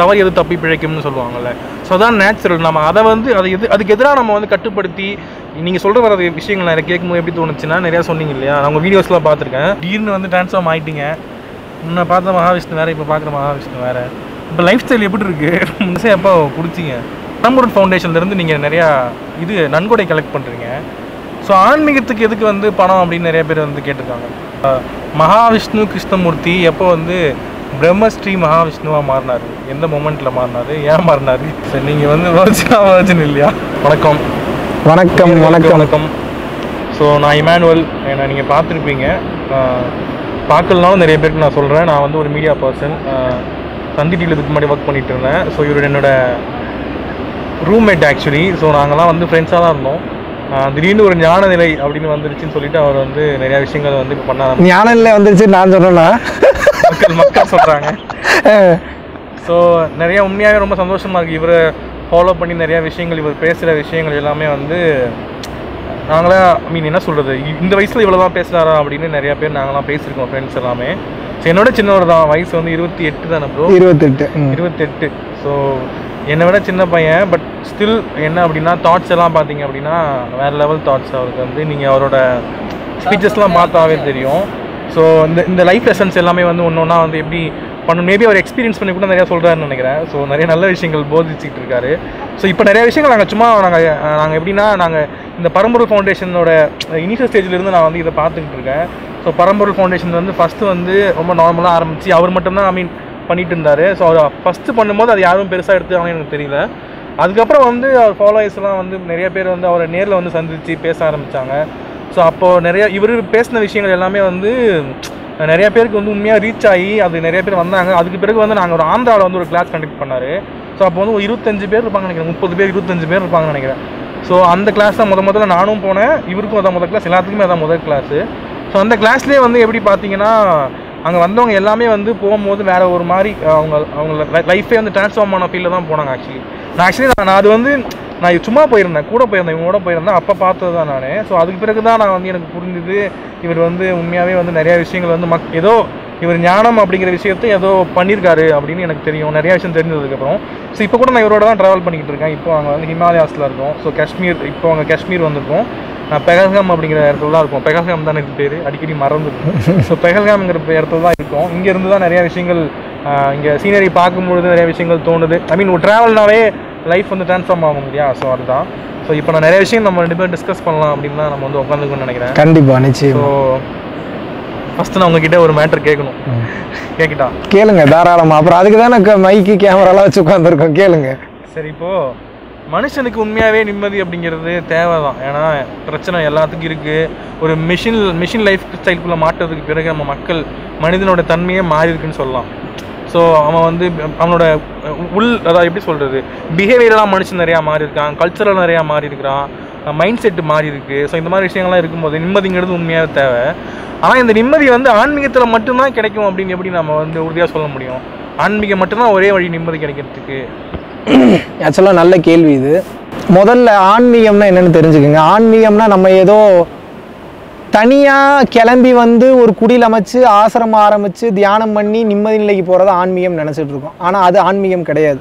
தவறு எது தப்பி பிழைக்கும்னு சொல்லுவாங்கல்ல. ஸோ அதான் நேச்சுரல் நம்ம அதை வந்து அதை எது அதுக்கு எதிராக நம்ம வந்து கட்டுப்படுத்தி நீங்கள் சொல்கிற வர விஷயங்கள் நிறைய கேட்கும்போது எப்படி தோணுச்சுன்னா நிறையா சொன்னீங்க இல்லையா? நான் உங்கள் வீடியோஸ்லாம் பார்த்துருக்கேன். திடீர்னு வந்து ட்ரான்ஸ்ஃபார்ம் ஆகிட்டீங்க முன்ன பார்த்த மகாவிஷ்ணு வேறு இப்போ பார்க்குற மகாவிஷ்ணு வேறு. இப்போ லைஃப் ஸ்டைல் எப்படி இருக்குது முன்னே எப்போ பிடிச்சிங்க பரம்பூர் ஃபவுண்டேஷன்லேருந்து நீங்கள் நிறையா இது நன்கொடை கலெக்ட் பண்ணுறீங்க ஸோ ஆன்மீகத்துக்கு எதுக்கு வந்து பணம் அப்படின்னு நிறைய பேர் வந்து கேட்டிருக்காங்க. மகாவிஷ்ணு கிருஷ்ணமூர்த்தி எப்போ வந்து பிரம்மஸ்ரீ மகாவிஷ்ணுவாக மாறினார். எந்த மொமெண்ட்டில் மாறினார்? ஏன் மாறினார்? சரி நீங்கள் வந்து வர்ஜினா வர்ஜின் இல்லையா? வணக்கம். வணக்கம் வணக்கம். வணக்கம். ஸோ நான் இமானுவல் என்னை நீங்கள் பார்த்துருப்பீங்க. பார்க்கலனாலும் நிறைய பேருக்கு நான் சொல்கிறேன் நான் வந்து ஒரு மீடியா பர்சன் சந்தி டிவியில் இதுக்கு முன்னாடி ஒர்க் பண்ணிட்டு இருந்தேன். ஸோ இவர் என்னோட ரூம்மேட் ஆக்சுவலி ஸோ நாங்கள்லாம் வந்து ஃப்ரெண்ட்ஸாக தான் இருந்தோம். திடீர்னு ஒரு ஞான நிலை அப்படின்னு வந்துருச்சுன்னு சொல்லிட்டு அவர் வந்து நிறைய விஷயங்கள் வந்து இப்போ பண்ண ஆரம்பிச்சாரு. ஞானம்ல வந்துருச்சு நான் சொன்னேன்னா மக்கள் மக்கள் சொல்கிறாங்க ஸோ நிறைய உண்மையாகவே ரொம்ப சந்தோஷமாக இருக்குது இவரை ஃபாலோ பண்ணி நிறைய விஷயங்கள் இவர் பேசுகிற விஷயங்கள் எல்லாமே வந்து நாங்களே ஐ மீன் என்ன சொல்கிறது இந்த வயசில் இவ்வளோ தான் பேசுகிறாரா அப்படின்னு நிறைய பேர் நாங்களாம் பேசியிருக்கோம் ஃப்ரெண்ட்ஸ் எல்லாமே. ஸோ என்னோட சின்னவர் தான். வயசு வந்து இருபத்தி எட்டு தானே ப்ரோ இருபத்தெட்டு. இருபத்தெட்டு. ஸோ என்னை விட சின்ன பையன். பட் ஸ்டில் என்ன அப்படின்னா தாட்ஸ் எல்லாம் பார்த்தீங்க அப்படின்னா வேறு லெவல் தாட்ஸ் அவருக்கு வந்து நீங்கள் அவரோட ஸ்பீச்சஸ்லாம் பார்த்தாவே தெரியும். ஸோ இந்த இந்த லைஃப் லெசன்ஸ் எல்லாமே வந்து ஒன்று ஒன்றா வந்து எப்படி பண்ணணும் மேபி அவர் எக்ஸ்பீரியன்ஸ் பண்ணி கூட நிறையா சொல்கிறாருன்னு நினைக்கிறேன். ஸோ நிறைய நல்ல விஷயங்கள் போதிச்சுட்டு இருக்காரு. ஸோ இப்போ நிறைய விஷயங்கள் நாங்கள் சும்மா நாங்கள் நாங்கள் எப்படின்னா நாங்கள் இந்த பரம்பொருள் ஃபவுண்டேஷனோட இனிஷியல் ஸ்டேஜ்லேருந்து நான் வந்து இதை பார்த்துக்கிட்டு இருக்கேன். ஸோ பரம்பொருள் ஃபவுண்டேஷன் வந்து ஃபஸ்ட்டு வந்து ரொம்ப நார்மலாக ஆரம்பித்து அவர் மட்டும்தான் ஐ மீன் பண்ணிட்டு இருந்தார். ஸோ அவர் ஃபஸ்ட்டு பண்ணும்போது அது யாரும் பெருசாக எடுத்துக்காங்கன்னு எனக்கு தெரியல. அதுக்கப்புறம் வந்து அவர் ஃபாலோவர்ஸ்லாம் வந்து நிறைய பேர் வந்து அவரை நேரில் வந்து சந்தித்து பேச ஆரம்பித்தாங்க ஸோ அப்போது நிறையா இவர் பேசின விஷயங்கள் எல்லாமே வந்து நிறைய பேருக்கு வந்து உண்மையாக ரீச் ஆகி அது நிறைய பேர் வந்தாங்க. அதுக்கு பிறகு வந்து நாங்கள் ஒரு ஆந்திராவில் வந்து ஒரு கிளாஸ் கண்டக்ட் பண்ணார். ஸோ அப்போ வந்து ஒரு இருபத்தஞ்சு பேர் இருப்பாங்கன்னு நினைக்கிறேன். முப்பது பேர் இருபத்தஞ்சு பேர் இருப்பாங்கன்னு நினைக்கிறேன். ஸோ அந்த கிளாஸ் தான் முத முதல்ல நானும் போனேன். இவருக்கும் அதான் முதல் கிளாஸ் எல்லாத்துக்குமே அதான் முதல் கிளாஸு ஸோ அந்த கிளாஸ்லேயே வந்து எப்படி பார்த்தீங்கன்னா அங்கே வந்தவங்க எல்லாமே வந்து போகும்போது வேறு ஒரு மாதிரி அவங்க அவங்க லைஃபே வந்து ட்ரான்ஸ்ஃபார்ம் ஆன ஃபீலில் தான் போனாங்க ஆக்சுவலி நான் ஆக்சுவலி நான் அது வந்து நான் சும்மா போயிருந்தேன் கூட போயிருந்தேன் இவங்களோட போயிருந்தேன் அப்போ பார்த்தது தான் நான். ஸோ அதுக்கு பிறகு தான் நான் வந்து எனக்கு புரிஞ்சுது இவர் வந்து உண்மையாகவே வந்து நிறையா விஷயங்கள் வந்து மக் ஏதோ இவர் ஞானம் அப்படிங்கிற விஷயத்தை ஏதோ பண்ணியிருக்காரு அப்படின்னு எனக்கு தெரியும் நிறைய விஷயம் தெரிஞ்சதுக்கப்புறம். ஸோ இப்போ கூட நான் இவரோட தான் ட்ராவல் பண்ணிக்கிட்டு இருக்கேன். இப்போ அங்கே வந்து ஹிமாலயாஸில் இருக்கோம். ஸோ காஷ்மீர் இப்போ அங்கே காஷ்மீர் வந்திருக்கோம். நான் பெகல்காம் அப்படிங்கிற இடத்துல தான் இருக்கும். பெகல்காம் தான் எனக்கு பேர். அடிக்கடி மறந்துருக்கும் ஸோ பெகல்காம்ங்கிற இடத்துல தான் இருக்கோம். இங்கேருந்து தான் நிறைய விஷயங்கள் இங்கே சீனரி பார்க்கும்பொழுது நிறைய விஷயங்கள் தோணுது. ஐ மீன் ஒரு ட்ராவல்னாவே லைஃப் வந்து ட்ரான்ஸ்ஃபார்ம் ஆகும் இல்லையா? ஸோ அதுதான். ஸோ இப்போ நான் நிறைய விஷயம் நம்ம ரெண்டு பேரும் டிஸ்கஸ் பண்ணலாம் அப்படின்னு தான் நம்ம வந்து உட்காந்துக்கணும்னு நினைக்கிறேன். கண்டிப்பா நிச்சயம். ஸோ ஃபஸ்ட்டு நான் உங்ககிட்ட ஒரு மேட்டர் கேட்கணும். கேட்கிட்டா? கேளுங்க தாராளமா. அப்புறம் அதுக்கு தானே மைக்கு கேமராலாம் வச்சு உட்காந்துருக்கோம் கேளுங்க. சரி இப்போ மனுஷனுக்கு உண்மையாகவே நிம்மதி அப்படிங்கிறது தேவை தான் ஏன்னா பிரச்சனை எல்லாத்துக்கும் இருக்குது ஒரு மிஷின் மிஷின் லைஃப் ஸ்டைல்குள்ளே மாட்டதுக்கு பிறகு நம்ம மக்கள் மனிதனோட தன்மையே மாறி இருக்குன்னு சொல்லலாம். ஸோ அவன் வந்து அவனோட உள் அதாவது எப்படி சொல்கிறது பிஹேவியரெலாம் மனுஷன் நிறையா மாறி இருக்கான். கல்ச்சரல் நிறையா மாறி இருக்கிறான். மைண்ட் செட்டு மாறி இருக்குது ஸோ இந்த மாதிரி விஷயங்கள்லாம் இருக்கும்போது நிம்மதிங்கிறது உண்மையாக தேவை. ஆனால் இந்த நிம்மதி வந்து ஆன்மீகத்தில் மட்டும்தான் கிடைக்கும் அப்படின்னு எப்படி நம்ம வந்து உறுதியாக சொல்ல முடியும்? ஆன்மீகம் மட்டும்தான் ஒரே வழி நிம்மதி கிடைக்கிறதுக்கு. ஆக்சுவலாக நல்ல கேள்வி இது. முதல்ல ஆன்மீகம்னா என்னென்னு தெரிஞ்சுக்கோங்க. ஆன்மீகம்னா நம்ம ஏதோ தனியாக கிளம்பி வந்து ஒரு குடியில் அமைச்சு ஆசிரமம் ஆரம்பித்து தியானம் பண்ணி நிம்மதி நிலைக்கு போகிறத ஆன்மீகம் நினச்சிட்டு இருக்கோம். ஆனால் அது ஆன்மீகம் கிடையாது.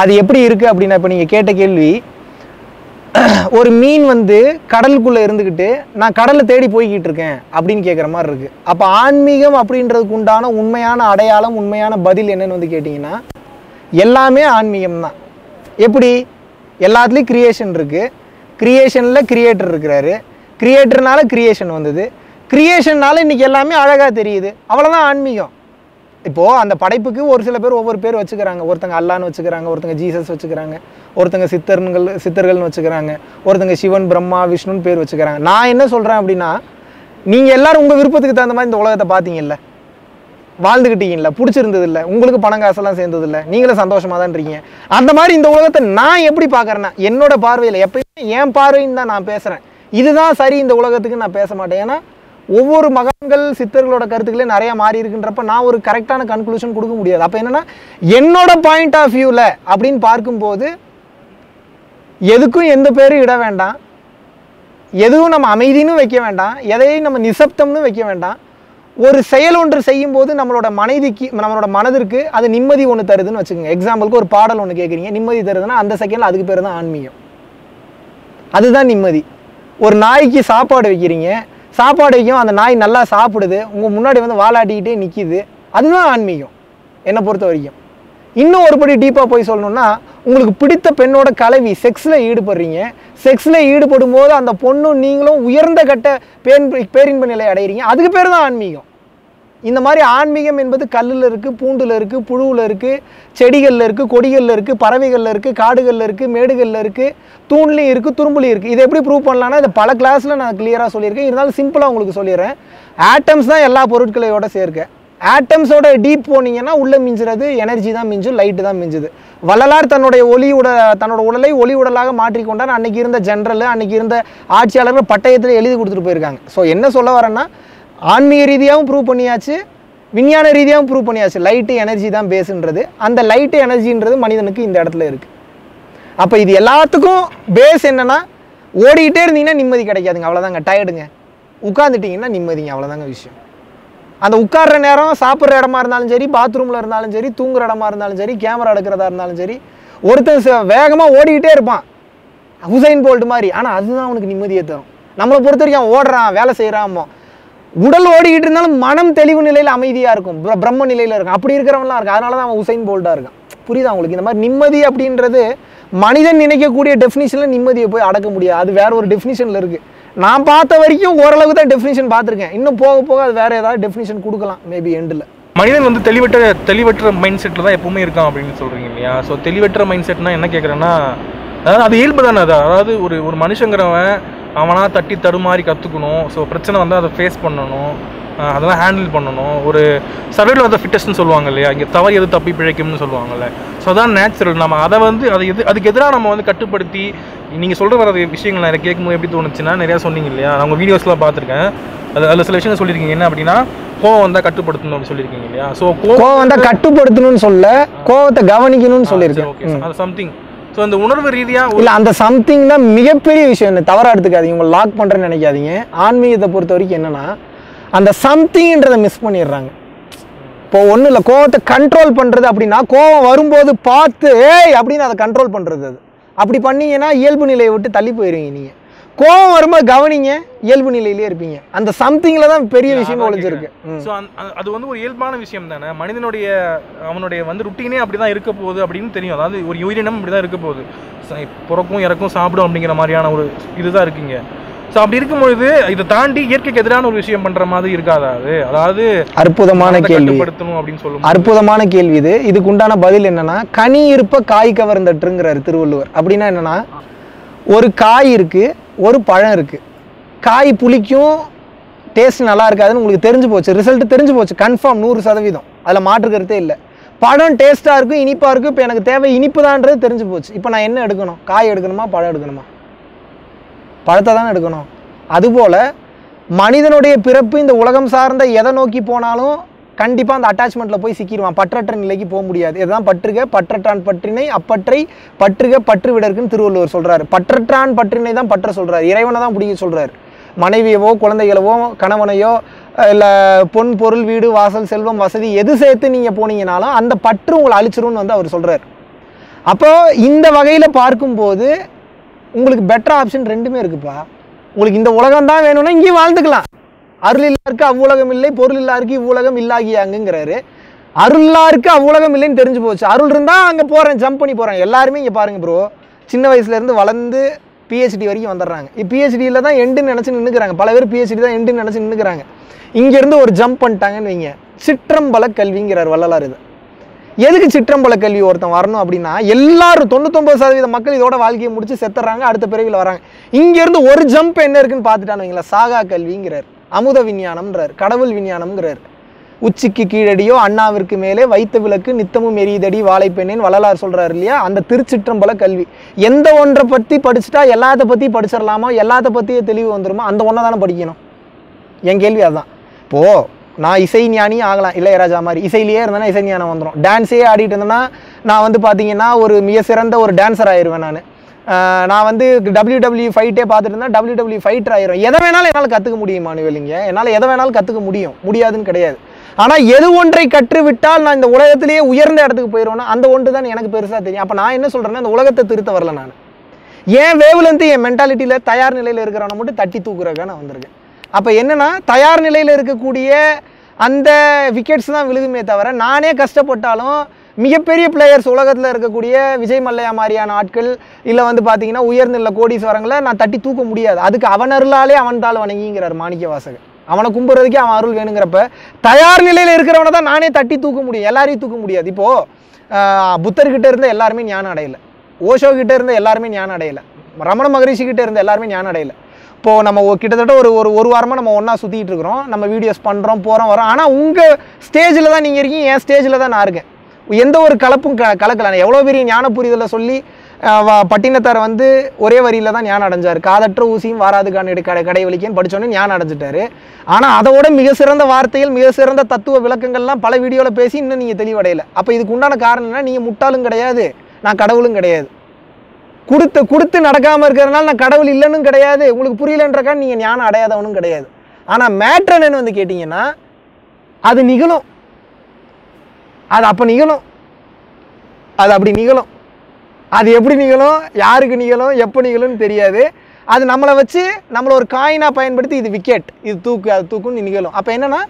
அது எப்படி இருக்குது அப்படின்னா இப்போ நீங்கள் கேட்ட கேள்வி ஒரு மீன் வந்து கடலுக்குள்ளே இருந்துக்கிட்டு நான் கடலை தேடி போய்கிட்டு இருக்கேன் அப்படின்னு கேட்குற மாதிரி இருக்குது அப்போ ஆன்மீகம் அப்படின்றதுக்கு உண்டான உண்மையான அடையாளம் உண்மையான பதில் என்னன்னு வந்து கேட்டிங்கன்னா எல்லாமே ஆன்மீகம் தான் எப்படி? எல்லாத்துலேயும் கிரியேஷன் இருக்குது கிரியேஷனில் கிரியேட்டர் இருக்கிறாரு. கிரியேட்டர்னால கிரியேஷன் வந்தது. கிரியேஷன்னால இன்னைக்கு எல்லாமே அழகாக தெரியுது. அவ்வளோதான் ஆன்மீகம். இப்போது அந்த படைப்புக்கு ஒரு சில பேர் ஒவ்வொரு பேர் வச்சுக்கிறாங்க. ஒருத்தங்க அல்லான்னு வச்சுக்கிறாங்க ஒருத்தங்க ஜீசஸ் வச்சுக்கிறாங்க ஒருத்தங்க சித்தர்கள் சித்தர்கள்னு வச்சுக்கிறாங்க ஒருத்தங்க சிவன் பிரம்மா விஷ்ணுன்னு பேர் வச்சுக்கிறாங்க. நான் என்ன சொல்கிறேன் அப்படின்னா நீங்கள் எல்லாரும் உங்கள் விருப்பத்துக்கு தகுந்த மாதிரி இந்த உலகத்தை பார்த்தீங்கல்ல வாழ்ந்துக்கிட்டீங்கல்ல பிடிச்சிருந்தது இல்லை உங்களுக்கு பணம் காசெல்லாம் சேர்ந்தது இல்லை நீங்களும் சந்தோஷமாக தான் இருக்கீங்க. அந்த மாதிரி இந்த உலகத்தை நான் எப்படி பார்க்குறேன்னா என்னோட பார்வையில் எப்பயுமே என் பார்வைன்னு தான் நான் பேசுகிறேன் இதுதான் சரி இந்த உலகத்துக்கு நான் பேச மாட்டேன். ஏன்னா ஒவ்வொரு மகன்கள் சித்தர்களோட கருத்துக்களே நிறையா மாறி இருக்குன்றப்ப நான் ஒரு கரெக்டான கன்க்ளூஷன் கொடுக்க முடியாது. அப்போ என்னன்னா என்னோட பாயிண்ட் ஆஃப் வியூவில் அப்படின்னு பார்க்கும்போது எதுக்கும் எந்த பேரும் இட வேண்டாம். எதுவும் நம்ம அமைதினும் வைக்க வேண்டாம். எதையும் நம்ம நிசப்தம்னு வைக்க வேண்டாம். ஒரு செயல் ஒன்று செய்யும்போது நம்மளோட மனைவிக்கு நம்மளோட மனதிற்கு அது நிம்மதி ஒன்று தருதுன்னு வச்சுக்கோங்க. எக்ஸாம்பிளுக்கு ஒரு பாடல் ஒன்று கேட்குறீங்க நிம்மதி தருதுன்னா அந்த செகண்டில் அதுக்கு பேர் தான் ஆன்மீகம். அதுதான் நிம்மதி. ஒரு நாய்க்கு சாப்பாடு வைக்கிறீங்க. சாப்பாடு வைக்கும் அந்த நாய் நல்லா சாப்பிடுது. உங்கள் முன்னாடி வந்து வாலாட்டிக்கிட்டே நிற்கிது அதுதான் ஆன்மீகம். என்னை பொறுத்த வரைக்கும். இன்னும் ஒருபடி டீப்பாக போய் சொல்லணும்னா உங்களுக்கு பிடித்த பெண்ணோட கலவி செக்ஸில் ஈடுபடுறீங்க. செக்ஸில் ஈடுபடும் போது அந்த பொண்ணும் நீங்களும் உயர்ந்த கட்ட பேன் பேரின்ப நிலை அடைகிறீங்க அதுக்கு பேர் தான் ஆன்மீகம். இந்த மாதிரி ஆன்மீகம் என்பது கல்லில் இருக்குது பூண்டில் இருக்குது புழுவில் இருக்குது செடிகளில் இருக்குது கொடிகளில் இருக்குது பறவைகளில் இருக்குது காடுகளில் இருக்குது மேடுகளில் இருக்குது தூண்லையும் இருக்குது துரும்புலையும் இருக்குது இதை எப்படி ப்ரூவ் பண்ணலாம்னா இதை பல கிளாஸில் நான் கிளியராக சொல்லியிருக்கேன். இருந்தாலும் சிம்பிளாக உங்களுக்கு சொல்லிடுறேன். ஆட்டம்ஸ் தான் எல்லா பொருட்களையோட சேர்க்க. ஆட்டம்ஸோட டீப் போனீங்கன்னா உள்ளே மிஞ்சுறது எனர்ஜி தான் மிஞ்சும் லைட்டு தான் மிஞ்சுது. வள்ளலார் தன்னுடைய ஒளி உட தன்னோட உடலை ஒளி உடலாக மாற்றிக்கொண்டார். அன்னைக்கு இருந்த ஜென்ரல் அன்னைக்கு இருந்த ஆட்சியாளர்கள் பட்டயத்தில் எழுதி கொடுத்துட்டு போயிருக்காங்க. ஸோ என்ன சொல்ல வரேன்னா ஆன்மீக ரீதியாகவும் ப்ரூவ் பண்ணியாச்சு விஞ்ஞான ரீதியாகவும் ப்ரூவ் பண்ணியாச்சு. லைட்டு எனர்ஜி தான் பேஸுன்றது அந்த லைட்டு எனர்ஜின்றது மனிதனுக்கு இந்த இடத்துல இருக்குது அப்போ இது எல்லாத்துக்கும் பேஸ் என்னென்னா ஓடிக்கிட்டே இருந்தீங்கன்னா நிம்மதி கிடைக்காதுங்க. அவ்வளோதாங்க டயர்டுங்க உட்காந்துட்டிங்கன்னா நிம்மதிங்க. அவ்வளோதாங்க விஷயம். அந்த உட்கார்ற நேரம் சாப்பிட்ற இடமா இருந்தாலும் சரி பாத்ரூமில் இருந்தாலும் சரி தூங்குற இடமா இருந்தாலும் சரி கேமரா எடுக்கிறதா இருந்தாலும் சரி ஒருத்தன் வேகமாக ஓடிக்கிட்டே இருப்பான். ஹுசைன் போல்ட் மாதிரி. ஆனால் அதுதான் அவனுக்கு நிம்மதியை தரும். நம்மளை பொறுத்த வரைக்கும் அவன் ஓடுறான் வேலை செய்கிறாமோ உடல் ஓடிக்கிட்டு இருந்தாலும் மனம் தெளிவு நிலையில் அமைதியாக இருக்கும். பிரம்ம நிலையில் இருக்கும். அப்படி இருக்கிறவன்லாம் இருக்கும் அதனால தான் அவன் உசைன் போல்ட்டாக இருக்கான். புரியுதா உங்களுக்கு? இந்த மாதிரி நிம்மதி அப்படின்றது மனிதன் நினைக்கக்கூடிய டெஃபினிஷனில் நிம்மதியை போய் அடக்க முடியாது. அது வேற ஒரு டெஃபினிஷனில் இருக்குது நான் பார்த்த வரைக்கும் ஓரளவு தான் டெஃபினிஷன் பார்த்துருக்கேன். இன்னும் போக போக அது வேற ஏதாவது டெஃபினிஷன் கொடுக்கலாம் மேபி எண்டில் மனிதன் வந்து தெளிவற்ற தெளிவற்ற மைண்ட் செட்டில் தான் எப்பவுமே இருக்கான் அப்படின்னு சொல்றீங்க இல்லையா? ஸோ தெளிவற்ற மைண்ட் செட்னா என்ன கேட்குறேன்னா அதாவது அது இயல்பு தானே அது? அதாவது ஒரு ஒரு மனுஷங்கிறவன் அவனா தட்டி தடுமாறி கற்றுக்கணும் ஸோ பிரச்சனை வந்து அதை ஃபேஸ் பண்ணணும். அதெல்லாம் ஹேண்டில் பண்ணணும். ஒரு சர்வைவல் ஆஃப் த ஃபிட்டஸ்ட்னு சொல்லுவாங்க இல்லையா? இங்கே தவறு எது தப்பி பிழைக்கும்னு சொல்லுவாங்கல்ல. ஸோ அதான் நேச்சுரல் நம்ம அதை வந்து அதை எது அதுக்கு எதிராக நம்ம வந்து கட்டுப்படுத்தி நீங்கள் சொல்கிற வர விஷயங்கள் நான் கேட்கும்போது எப்படி தோணுச்சுன்னா நிறையா சொன்னீங்க இல்லையா? நான் உங்கள் வீடியோஸ்லாம் பார்த்துருக்கேன். அது அதில் சில விஷயங்கள் சொல்லியிருக்கீங்க. என்ன அப்படின்னா கோவம் வந்தால் கட்டுப்படுத்தணும் அப்படின்னு சொல்லியிருக்கீங்க இல்லையா? ஸோ கோவம் வந்தால் கட்டுப்படுத்தணும்னு சொல்ல கோவத்தை கவனிக்கணும்னு சொல்லியிருக்கேன் அது சம்திங் ஸோ இந்த உணர்வு ரீதியாக இல்ல அந்த சம்திங் தான் மிகப்பெரிய விஷயம். என்ன தவறா எடுத்துக்காதீங்க. உங்களை லாக் பண்றேன்னு நினைக்காதீங்க. ஆன்மீகத்தை பொறுத்த வரைக்கும் என்னன்னா அந்த சம்திங்ன்றதை மிஸ் பண்ணிடுறாங்க. இப்போ ஒன்றும் இல்லை கோவத்தை கண்ட்ரோல் பண்ணுறது அப்படின்னா கோவம் வரும்போது பார்த்து ஏய்! அப்படின்னு அதை கண்ட்ரோல் பண்ணுறது அது. அப்படி பண்ணீங்கன்னா இயல்பு நிலையை விட்டு தள்ளி போயிருவீங்க நீங்கள் கோவம் வரும்போது கவனிங்க இயல்பு நிலையிலே இருப்பீங்க. அந்த சம்திங்கில் தான் பெரிய விஷயம் ஒழிஞ்சிருக்கு. ஸோ அது வந்து ஒரு இயல்பான விஷயம் தானே மனிதனுடைய அவனுடைய வந்து ருட்டீனே அப்படி தான் இருக்க போகுது அப்படின்னு தெரியும். அதாவது ஒரு உயிரினம் இப்படி தான் இருக்க போகுது. பிறக்கும் இறக்கும் சாப்பிடும் அப்படிங்கிற மாதிரியான ஒரு இதுதான் இருக்குங்க. ஸோ அப்படி இருக்கும்பொழுது இதை தாண்டி இயற்கைக்கு எதிரான ஒரு விஷயம் பண்ற மாதிரி இருக்காதா அது? அதாவது அற்புதமான கேள்வி. அப்படின்னு சொல்லும் அற்புதமான கேள்வி இது. இதுக்கு உண்டான பதில் என்னன்னா கனி இருப்ப காய் கவர்ந்தட்டுங்கிறாரு திருவள்ளுவர். அப்படின்னா என்னன்னா ஒரு காய் இருக்கு ஒரு பழம் இருக்கு. காய் புளிக்கும் டேஸ்ட் நல்லா இருக்காதுன்னு உங்களுக்கு தெரிஞ்சு போச்சு. ரிசல்ட் தெரிஞ்சு போச்சு. கன்ஃபார்ம் நூறு சதவீதம். அதில் மாற்று கருத்தே இல்லை. பழம் டேஸ்ட்டாக இருக்கும் இனிப்பாக இருக்கும். இப்போ எனக்கு தேவை இனிப்பு தான்றது தெரிஞ்சு போச்சு. இப்போ நான் என்ன எடுக்கணும்? காய் எடுக்கணுமா பழம் எடுக்கணுமா? பழத்தை தானே எடுக்கணும். அதுபோல் மனிதனுடைய பிறப்பு இந்த உலகம் சார்ந்த எதை நோக்கி போனாலும் கண்டிப்பாக அந்த அட்டாச்மெண்ட்டில் போய் சிக்கிடுவான் பற்றற்ற நிலைக்கு போக முடியாது. இதுதான் பற்றுக பற்றற்றான் பற்றினை அப்பற்றை பற்றுக பற்று விடற்குன்னு திருவள்ளுவர் சொல்கிறார் பற்றற்றான் பற்றினை தான் பற்ற சொல்கிறார் இறைவனை தான் பிடிக்க சொல்கிறார் மனைவியவோ குழந்தைகளவோ கணவனையோ இல்லை பொன் பொருள் வீடு வாசல் செல்வம் வசதி எது சேர்த்து நீங்கள் போனீங்கனாலும் அந்த பற்று உங்களை அழிச்சிரும்னு வந்து அவர் சொல்கிறார் அப்போது இந்த வகையில் பார்க்கும்போது உங்களுக்கு பெட்டர் ஆப்ஷன் ரெண்டுமே இருக்குப்பா. உங்களுக்கு இந்த உலகம் தான் வேணும்னா இங்கேயும் வாழ்ந்துக்கலாம். அருள் இல்லாருக்கு அவ்வுலகம் இல்லை பொருள் இல்லாருக்கு இவ்வுலகம் இல்லாகியாங்கிறாரு அருளாருக்கு அவ்வுலகம் இல்லைன்னு தெரிஞ்சு போச்சு. அருள் இருந்தால் அங்கே போகிறேன் ஜம்ப் பண்ணி போகிறேன் எல்லாருமே இங்கே பாருங்க ப்ரோ சின்ன வயசுலேருந்து வளர்ந்து பிஹெச்டி வரைக்கும் வந்துடுறாங்க. இப்போ பிஹெச்டியில் தான் எண்டுன்னு நினச்சி நின்றுக்கிறாங்க பல பேர் பிஹெச்டி தான் எண்டுன்னு நினச்சி நின்றுக்கிறாங்க இங்கேருந்து ஒரு ஜம்ப் பண்ணிட்டாங்கன்னு வைங்க. சிற்றம்பல கல்விங்கிறார் வள்ளலார் இது. எதுக்கு சிற்றம்பல கல்வி ஒருத்தன் வரணும் அப்படின்னா எல்லாரும் தொண்ணூத்தொம்பது சதவீத மக்கள் இதோட வாழ்க்கையை முடிச்சு செத்துறாங்க அடுத்த பிறவியில் வராங்க. இங்கேருந்து ஒரு ஜம்ப் என்ன இருக்குன்னு பார்த்துட்டான்னு வைங்களேன். சாகா கல்விங்கிறார். அமுத விஞ்ஞானம்ன்றார். கடவுள் விஞ்ஞானம்ங்கிறார். உச்சிக்கு கீழடியோ அண்ணாவிற்கு மேலே வைத்த விளக்கு நித்தமும் எரியுதடி வாழைப்பெண்ணின் வள்ளலார் சொல்கிறார் இல்லையா? அந்த திருச்சிற்றம்பல கல்வி. எந்த ஒன்றை பற்றி படிச்சுட்டா எல்லாத்த பற்றி படிச்சிடலாமோ? எல்லாத்த பற்றியே தெளிவு வந்துருமோ? அந்த ஒன்றை தானே படிக்கணும். என் கேள்வி அதுதான். போ நான் இசை ஞானியும் ஆகலாம். இளையராஜா மாதிரி. இசையிலேயே இருந்தேன்னா இசை ஞானம் வந்துடும் டான்ஸே ஆடிட்டு இருந்தேன்னா நான் வந்து பார்த்தீங்கன்னா ஒரு மிக சிறந்த ஒரு டான்ஸர் ஆயிடுவேன் நான். நான் வந்து டபிள்யூ டபிள்யூ ஃபைட்டே பார்த்துட்டு இருந்தால் டபிள்யூ டபிள்யூ ஃபைட்டர் ஆயிரும். எதை வேணாலும் என்னால் கற்றுக்க முடியும் இல்லைங்க என்னால் எதை வேணாலும் கற்றுக்க முடியும். முடியாதுன்னு கிடையாது. ஆனால் எது ஒன்றை கற்றுவிட்டால் நான் இந்த உலகத்திலேயே உயர்ந்த இடத்துக்கு போயிடுவேன்னா அந்த ஒன்று தான் எனக்கு பெருசாக தெரியும். அப்போ நான் என்ன சொல்கிறேன்னா இந்த உலகத்தை திருத்த வரல நான். ஏன் வேவுலேருந்து என் மென்டாலிட்டியில் தயார் நிலையில் இருக்கிறவனை மட்டும் தட்டி தூக்குறக்காக நான் வந்திருக்கேன். அப்போ என்னென்னா தயார் நிலையில் இருக்கக்கூடிய அந்த விக்கெட்ஸ் தான் விழுகுமே தவிர நானே கஷ்டப்பட்டாலும் மிகப்பெரிய பிளேயர்ஸ் உலகத்தில் இருக்கக்கூடிய விஜய் மல்லையா மாதிரியான ஆட்கள் இல்லை வந்து பார்த்தீங்கன்னா உயர்நிலை கோடீஸ்வரங்களை நான் தட்டி தூக்க முடியாது. அதுக்கு அவன் அருளாலே அவன் தாள் வணங்கிங்கிறார் மாணிக்க வாசகர். அவனை கும்புறதுக்கே அவன் அருள் வேணுங்கிறப்ப தயார் நிலையில் இருக்கிறவனை தான் நானே தட்டி தூக்க முடியும். எல்லாரையும் தூக்க முடியாது. இப்போது புத்தர்கிட்ட இருந்த எல்லாருமே ஞானம் அடையலை. ஓஷோ கிட்ட இருந்த எல்லாருமே ஞானம் அடையலை. ரமண மகரிஷி கிட்ட இருந்த எல்லாருமே ஞானம் அடையலை. இப்போது நம்ம ஒரு- கிட்டத்தட்ட ஒரு ஒரு ஒரு வாரமாக நம்ம ஒன்றா சுற்றிட்டு இருக்கிறோம். நம்ம வீடியோஸ் பண்ணுறோம் போகிறோம் வரோம். ஆனால் உங்கள் ஸ்டேஜில் தான் நீங்கள் இருக்கீங்க. என் ஸ்டேஜில் தான் நான் இருக்கேன். எந்த ஒரு கலப்பும் க கலக்கல. நான் எவ்வளோ பெரிய ஞான புரிதலை சொல்லி வ- பட்டினத்தார் வந்து ஒரே வரியில் தான் ஞானம் அடைஞ்சார். காதற்ற ஊசியும் வாராது காணி கடை கடை வலிக்கேன்னு படிச்சோன்னே ஞானம் அடைஞ்சிட்டாரு. ஆனால் அதோட மிக சிறந்த வார்த்தைகள் மிக சிறந்த தத்துவ விளக்கங்கள்லாம் பல வீடியோவில் பேசி இன்னும் நீங்கள் தெளிவடையலை. அப்போ இதுக்கு உண்டான காரணம் என்ன? நீங்கள் முட்டாளும் கிடையாது. நான் கடவுளும் கிடையாது. கொடுத்து கொடுத்து நடக்காமல் இருக்கிறதுனால நான் கடவுள் இல்லைன்னு கிடையாது. உங்களுக்கு புரியலன்றக்கா நீங்கள் ஞானம் அடையாதவனும் கிடையாது. ஆனால் மேட்ரு என்னன்னு வந்து கேட்டிங்கன்னா அது நிகழும். அது அப்போ நிகழும். அது அப்படி நிகழும். அது எப்படி நிகழும்? யாருக்கு நிகழும்? எப்போ நிகழும்னு தெரியாது. அது நம்மளை வச்சு நம்மளை ஒரு காயினாக பயன்படுத்தி இது விக்கெட் இது தூக்கு அது தூக்குன்னு நிகழும். அப்போ என்னென்னா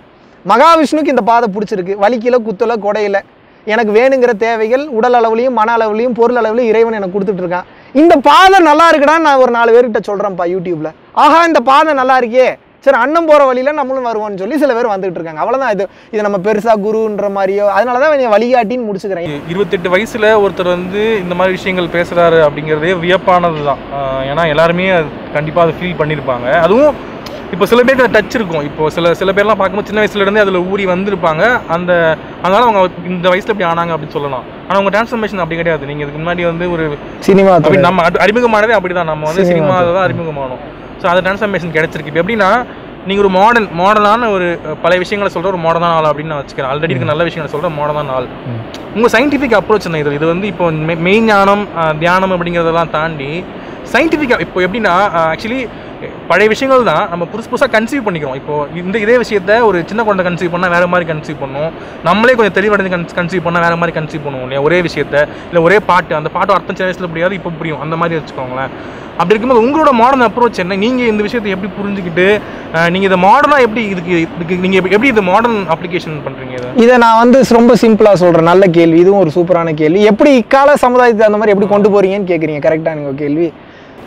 மகாவிஷ்ணுக்கு இந்த பாதை பிடிச்சிருக்கு. வலிக்கல குத்தல கொடையில எனக்கு வேணுங்கிற தேவைகள் உடல் அளவுலையும் மன அளவுலையும் பொருள் அளவுலையும் இறைவன் எனக்கு கொடுத்துட்ருக்கான் இந்த பாதை நல்லா இருக்குடான்னு நான் ஒரு நாலு பேர்கிட்ட சொல்கிறேன்ப்பா யூடியூப்பில் ஆஹா இந்த பாதை நல்லா இருக்கே. சரி அண்ணன் போகிற வழியில் நம்மளும் வருவோம்னு சொல்லி சில பேர் வந்துட்டு இருக்காங்க. அவ்வளோதான் இது. இது நம்ம பெருசாக குருன்ற மாதிரியோ அதனால தான் இவன் வழிகாட்டின்னு முடிச்சுக்கிறேன். இருபத்தெட்டு வயசில் ஒருத்தர் வந்து இந்த மாதிரி விஷயங்கள் பேசுகிறாரு அப்படிங்கிறதே வியப்பானது தான் ஏன்னா எல்லாருமே அது அதை ஃபீல் பண்ணியிருப்பாங்க அதுவும் இப்போ சில பேருக்கு டச் இருக்கும். இப்போ சில சில பேர்லாம் பார்க்கும்போது சின்ன வயசுல இருந்தே அதில் ஊறி வந்திருப்பாங்க. அந்த அதனால அவங்க இந்த வயசுல இப்படி ஆனாங்க அப்படின்னு சொல்லலாம். ஆனால் உங்க டிரான்ஸ்ஃபர்மேஷன் அப்படி கிடையாது. நீங்க இதுக்கு முன்னாடி வந்து ஒரு சினிமா அப்படி நம்ம அறிமுகமானதே அப்படிதான். நம்ம வந்து சினிமா சினிமாவில் தான் அறிமுகமானோம். ஸோ அது டிரான்ஸ்ஃபர்மேஷன் கிடைச்சிருக்கு. இப்போ எப்படின்னா நீங்கள் ஒரு மாடர்ன் மாடர்னான ஒரு பல விஷயங்களை சொல்கிற ஒரு மாடர்னான ஆள் அப்படின்னு நான் வச்சுக்கிறேன். ஆல்ரெடி இருக்க நல்ல விஷயங்களை சொல்கிற மாடர்னான ஆள். உங்கள் சயின்டிஃபிக் அப்ரோச் என்ன? இது இது வந்து இப்போ மெய் ஞானம் தியானம் அப்படிங்கிறதெல்லாம் தாண்டி சயின்டிஃபிக்காக இப்போ எப்படின்னா ஆக்சுவலி பழைய விஷயங்கள் தான் நம்ம புதுசு புதுசாக கன்சீவ் பண்ணிக்கிறோம். இப்போ இந்த இதே விஷயத்த ஒரு சின்ன குழந்தை கன்சீவ் பண்ணால் வேறு மாதிரி கன்சீவ் பண்ணும். நம்மளே கொஞ்சம் தெளிவடைந்து கன் கன்சீவ் பண்ணால் வேறு மாதிரி கன்சீவ் பண்ணுவோம் இல்லையா? ஒரே விஷயத்த இல்லை ஒரே பாட்டு அந்த பாட்டு அர்த்தம் சின்ன வயசில் முடியாது இப்போ புரியும். அந்த மாதிரி வச்சுக்கோங்களேன். அப்படி இருக்கும்போது உங்களோட மாடர்ன் அப்ரோச் என்ன? நீங்கள் இந்த விஷயத்தை எப்படி புரிஞ்சுக்கிட்டு நீங்கள் இதை மாடர்னாக எப்படி இதுக்கு இதுக்கு நீங்கள் எப்படி இது மாடர்ன் அப்ளிகேஷன் பண்ணுறீங்க இதை? இதை நான் வந்து ரொம்ப சிம்பிளாக சொல்கிறேன் நல்ல கேள்வி. இதுவும் ஒரு சூப்பரான கேள்வி. எப்படி இக்கால சமுதாயத்துக்கு அந்த மாதிரி எப்படி கொண்டு போறீங்கன்னு கேட்குறீங்க கரெக்டாக நீங்கள் கேள்வி.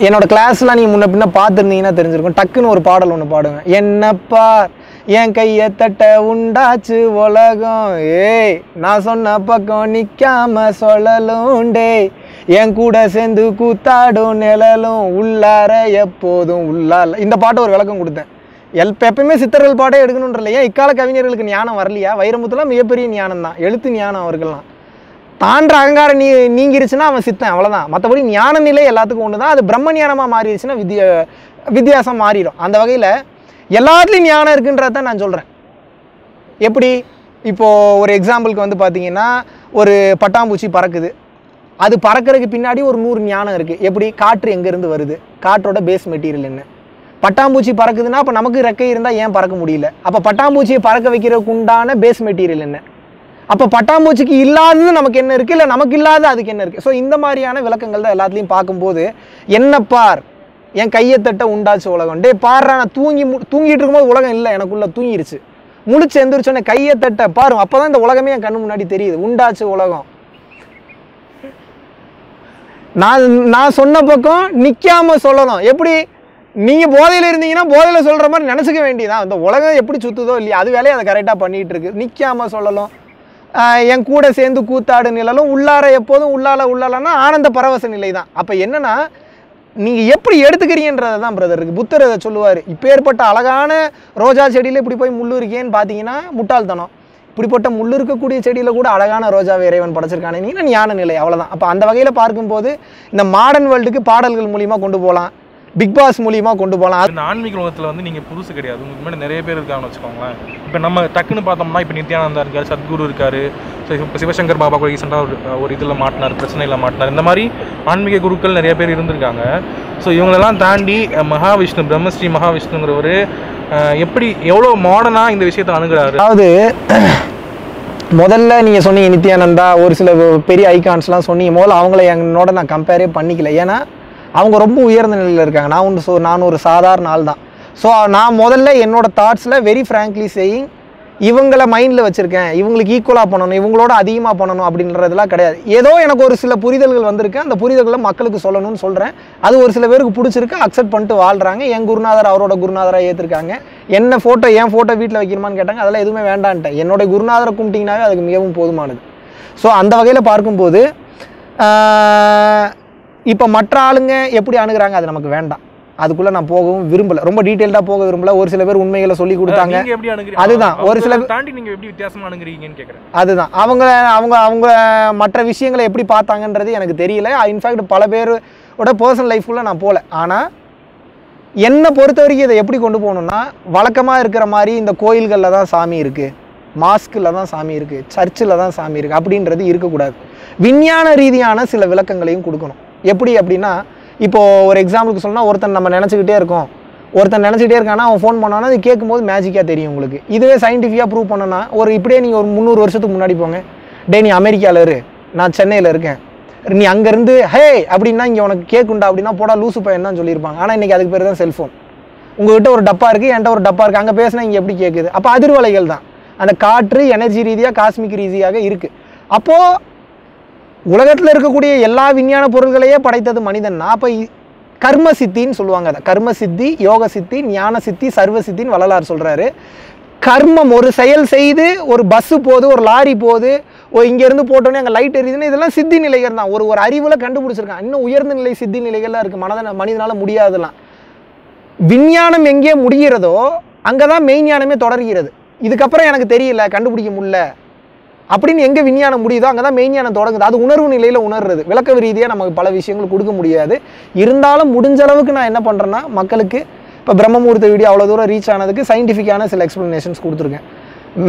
என்னோட கிளாஸ்லாம் நீங்கள் முன்ன பின்ன பார்த்துருந்தீங்கன்னா தெரிஞ்சிருக்கும். டக்குன்னு ஒரு பாடல் ஒன்று பாடுவேன். என்னப்பா என் கையை தட்ட உண்டாச்சு உலகம். ஏய் நான் சொன்ன பக்கம் நிற்காம சொல்லலும் டேய் என் கூட சேர்ந்து கூத்தாடும் நிழலும். உள்ளார எப்போதும் உள்ளால. இந்த பாட்டு ஒரு விளக்கம் கொடுத்தேன். எல் எப்பயுமே சித்தர்கள் பாட்டே எடுக்கணுன்ற இல்லையா? இக்கால கவிஞர்களுக்கு ஞானம் வரலையா? வைரமுத்துலாம் மிகப்பெரிய ஞானம் தான் எழுத்து ஞானம் அவர்கள்லாம். தாண்ட அகங்காரம் நீ நீங்கிருச்சுன்னா அவன் சித்தன் அவ்வளோதான் மற்றபடி ஞான நிலை எல்லாத்துக்கும் ஒன்று தான் அது பிரம்ம ஞானமாக மாறிடுச்சுன்னா வித்திய வித்தியாசம் மாறிடும். அந்த வகையில் எல்லாத்துலேயும் ஞானம் இருக்குன்றத நான் சொல்கிறேன் எப்படி? இப்போது ஒரு எக்ஸாம்பிளுக்கு வந்து பார்த்தீங்கன்னா ஒரு பட்டாம்பூச்சி பறக்குது. அது பறக்கறதுக்கு பின்னாடி ஒரு நூறு ஞானம் இருக்குது எப்படி? காற்று எங்கேருந்து வருது? காற்றோட பேஸ் மெட்டீரியல் என்ன? பட்டாம்பூச்சி பறக்குதுன்னா அப்போ நமக்கு ரெக்கை இருந்தால் ஏன் பறக்க முடியல? அப்போ பட்டாம்பூச்சியை பறக்க வைக்கிறதுக்கு உண்டான பேஸ் மெட்டீரியல் என்ன? அப்போ பட்டாம்பூச்சிக்கு இல்லாதது நமக்கு என்ன இருக்குது இல்லை நமக்கு இல்லாத அதுக்கு என்ன இருக்குது ஸோ இந்த மாதிரியான விளக்கங்கள் தான் எல்லாத்துலேயும் பார்க்கும்போது என்ன பார்? என் கையை தட்ட உண்டாச்சு உலகம். டே பாடுறா நான் தூங்கி மு- தூங்கிட்டு இருக்கும்போது உலகம் இல்லை எனக்குள்ளே தூங்கிடுச்சு முழிச்சு எந்திரிச்சோன்னே கையை தட்ட பாரு அப்போ தான் இந்த உலகமே என் கண்ணு முன்னாடி தெரியுது. உண்டாச்சு உலகம். நான் நான் சொன்ன பக்கம் நிற்காம சொல்லணும். எப்படி? நீங்கள் போதையில் இருந்தீங்கன்னா போதையில் சொல்கிற மாதிரி நினச்சிக்க வேண்டியதான் இந்த உலகம் எப்படி சுற்றுதோ இல்லையா அது வேலையை அதை கரெக்டாக பண்ணிகிட்டு இருக்கு. நிற்காம சொல்லலாம் என் கூட சேர்ந்து கூத்தாடு நிழலும் உள்ளார எப்போதும் உள்ளால உள்ளாலன்னா ஆனந்த பரவச நிலை தான் அப்போ என்னன்னா நீங்கள் எப்படி எடுத்துக்கிறீங்கன்றது தான் பிரதர் இருக்குது புத்தர் அதை சொல்லுவார். இப்போ ஏற்பட்ட அழகான ரோஜா செடியில் இப்படி போய் முள்ளு இருக்கேன்னு பார்த்தீங்கன்னா முட்டாள்தனம். இப்படிப்பட்ட முள்ளு இருக்கக்கூடிய செடியில் கூட அழகான ரோஜாவை இறைவன் படைச்சிருக்கானே ஞான நிலை அவ்வளோதான் அப்போ அந்த வகையில் பார்க்கும்போது இந்த மாடர்ன் வேர்ல்டுக்கு பாடல்கள் மூலிமா கொண்டு போகலாம். பிக் பாஸ் மூலியமாக கொண்டு போகலாம். இந்த ஆன்மீக உலகத்தில் வந்து நீங்கள் புதுசு கிடையாது. உங்களுக்கு முன்னாடி நிறைய பேர் இருக்காங்கன்னு வச்சுக்கோங்களேன். இப்போ நம்ம டக்குன்னு பார்த்தோம்னா இப்போ நித்யானந்தா இருக்காரு சத்குரு இருக்காரு இப்போ சிவசங்கர் பாபா கூட ரீசெண்டாக ஒரு ஒரு இதில் மாட்டினார் பிரச்சனையில் மாட்டினார். இந்த மாதிரி ஆன்மீக குருக்கள் நிறைய பேர் இருந்திருக்காங்க. ஸோ இவங்களெல்லாம் தாண்டி மகாவிஷ்ணு பிரம்மஸ்ரீ மகாவிஷ்ணுங்கிறவர் எப்படி எவ்வளோ மாடர்னாக இந்த விஷயத்தை அணுகுறாரு? அதாவது முதல்ல நீங்கள் சொன்னீங்க நித்யானந்தா ஒரு சில பெரிய ஐகான்ஸ்லாம் சொன்னீங்க. முதல்ல அவங்கள என்னோட நான் கம்பேரே பண்ணிக்கல. ஏன்னா அவங்க ரொம்ப உயர்ந்த நிலையில் இருக்காங்க. நான் ஒன்று ஸோ நான் ஒரு சாதாரண ஆள் தான். ஸோ நான் முதல்ல என்னோட தாட்ஸில் வெரி ஃப்ராங்க்லி சேயிங் இவங்கள மைண்டில் வச்சுருக்கேன். இவங்களுக்கு ஈக்குவலாக பண்ணணும். இவங்களோட அதிகமாக பண்ணணும் அப்படின்றதெல்லாம் கிடையாது. ஏதோ எனக்கு ஒரு சில புரிதல்கள் வந்திருக்கு. அந்த புரிதல்களை மக்களுக்கு சொல்லணும்னு சொல்கிறேன் அது ஒரு சில பேருக்கு பிடிச்சிருக்கு. அக்செப்ட் பண்ணிட்டு வாழ்கிறாங்க என் குருநாதர் அவரோட குருநாதராக ஏற்றிருக்காங்க என்ன ஃபோட்டோ என் ஃபோட்டோ வீட்டில் வைக்கணுமான்னு கேட்டாங்க. அதெல்லாம் எதுவுமே வேண்டான்ட்டேன். என்னோட குருநாதரை கும்பிட்டிங்கனாவே அதுக்கு மிகவும் போதுமானது. ஸோ அந்த வகையில் பார்க்கும்போது இப்போ மற்ற ஆளுங்க எப்படி அணுகுறாங்க? அது நமக்கு வேண்டாம். அதுக்குள்ளே நான் போகவும் விரும்பலை. ரொம்ப டீட்டெயில்டாக போக விரும்பல. ஒரு சில பேர் உண்மைகளை சொல்லி கொடுத்தாங்க. அதுதான், ஒரு சில- தாண்டி நீங்க எப்படி வித்தியாசமா அணுகுறீங்கன்னு கேட்குறேன் அதுதான். அவங்க அவங்க அவங்க மற்ற விஷயங்களை எப்படி பார்த்தாங்கன்றது எனக்கு தெரியல. இன்ஃபேக்ட் பல பேரோட பர்சனல் லைஃப்குள்ளே நான் போகல ஆனால் என்னை பொறுத்த வரைக்கும் இதை எப்படி கொண்டு போகணும்னா வழக்கமாக இருக்கிற மாதிரி இந்த கோயில்களில் தான் சாமி இருக்குது மாஸ்கில் தான் சாமி இருக்குது சர்ச்சில் தான் சாமி இருக்குது அப்படின்றது இருக்கக்கூடாது. விஞ்ஞான ரீதியான சில விளக்கங்களையும் கொடுக்கணும். எப்படி அப்படின்னா இப்போது ஒரு எக்ஸாம்பிளுக்கு சொன்னால் ஒருத்தன் நம்ம நினச்சிக்கிட்டே இருக்கோம். ஒருத்தன் நினச்சிக்கிட்டே இருக்கானா அவன் ஃபோன் பண்ணானா அது கேட்கும்போது மேஜிக்காக தெரியும் உங்களுக்கு. இதுவே சயின்டிஃபிக்காக ப்ரூவ் பண்ணனா ஒரு இப்படியே நீங்கள் ஒரு முந்நூறு வருஷத்துக்கு முன்னாடி போங்க. டே நீ அமெரிக்காவில் இரு. நான் சென்னையில் இருக்கேன். நீ அங்கேருந்து ஹே! அப்படின்னா இங்கே உனக்கு கேட்குண்டா அப்படின்னா போடா லூசு பையன் தான் சொல்லியிருப்பாங்க. ஆனால் இன்றைக்கி அதுக்கு பேர் தான் செல்ஃபோன் உங்கள்கிட்ட ஒரு டப்பா இருக்குது என்கிட்ட ஒரு டப்பா இருக்குது அங்கே பேசினா இங்கே எப்படி கேட்குது அப்போ அதிர்வலைகள் தான். அந்த காற்று எனர்ஜி ரீதியாக காஸ்மிக் ரீதியாக இருக்குது அப்போது உலகத்தில் இருக்கக்கூடிய எல்லா விஞ்ஞான பொருள்களையே படைத்தது மனிதன்னா அப்போ கர்ம சித்தின்னு சொல்லுவாங்க அதை. கர்ம சித்தி யோக சித்தி ஞான சித்தி சர்வ சித்தின்னு வள்ளலார் சொல்கிறாரு கர்மம் ஒரு செயல் செய்து ஒரு பஸ்ஸு போகுது ஒரு லாரி போகுது ஓ இங்கேருந்து போட்டோன்னே அங்கே லைட் எரியுதுன்னு இதெல்லாம் சித்தி நிலைகள் தான். ஒரு ஒரு அறிவில் கண்டுபிடிச்சிருக்கான் இன்னும் உயர்ந்த நிலை சித்தி நிலைகள்லாம் இருக்குது மனதன மனிதனால் முடியாதுலாம் விஞ்ஞானம் எங்கே முடிகிறதோ அங்கே தான் மெய்ஞானமே தொடர்கிறது. இதுக்கப்புறம் எனக்கு தெரியல கண்டுபிடிக்க முடியல. அப்படின்னு எங்கே விஞ்ஞானம் முடியுதோ அங்கே தான் மெய்ஞானம் தொடங்குது. அது உணர்வு நிலையில் உணர்றது. விளக்க ரீதியாக நமக்கு பல விஷயங்கள் கொடுக்க முடியாது. இருந்தாலும் முடிஞ்ச அளவுக்கு நான் என்ன பண்ணுறேன்னா மக்களுக்கு இப்போ பிரம்மமுகூர்த்த வீடியோ அவ்வளோ தூரம் ரீச் ஆனதுக்கு சயின்டிஃபிக்கான சில எக்ஸ்ப்ளனேஷன்ஸ் கொடுத்துருக்கேன்.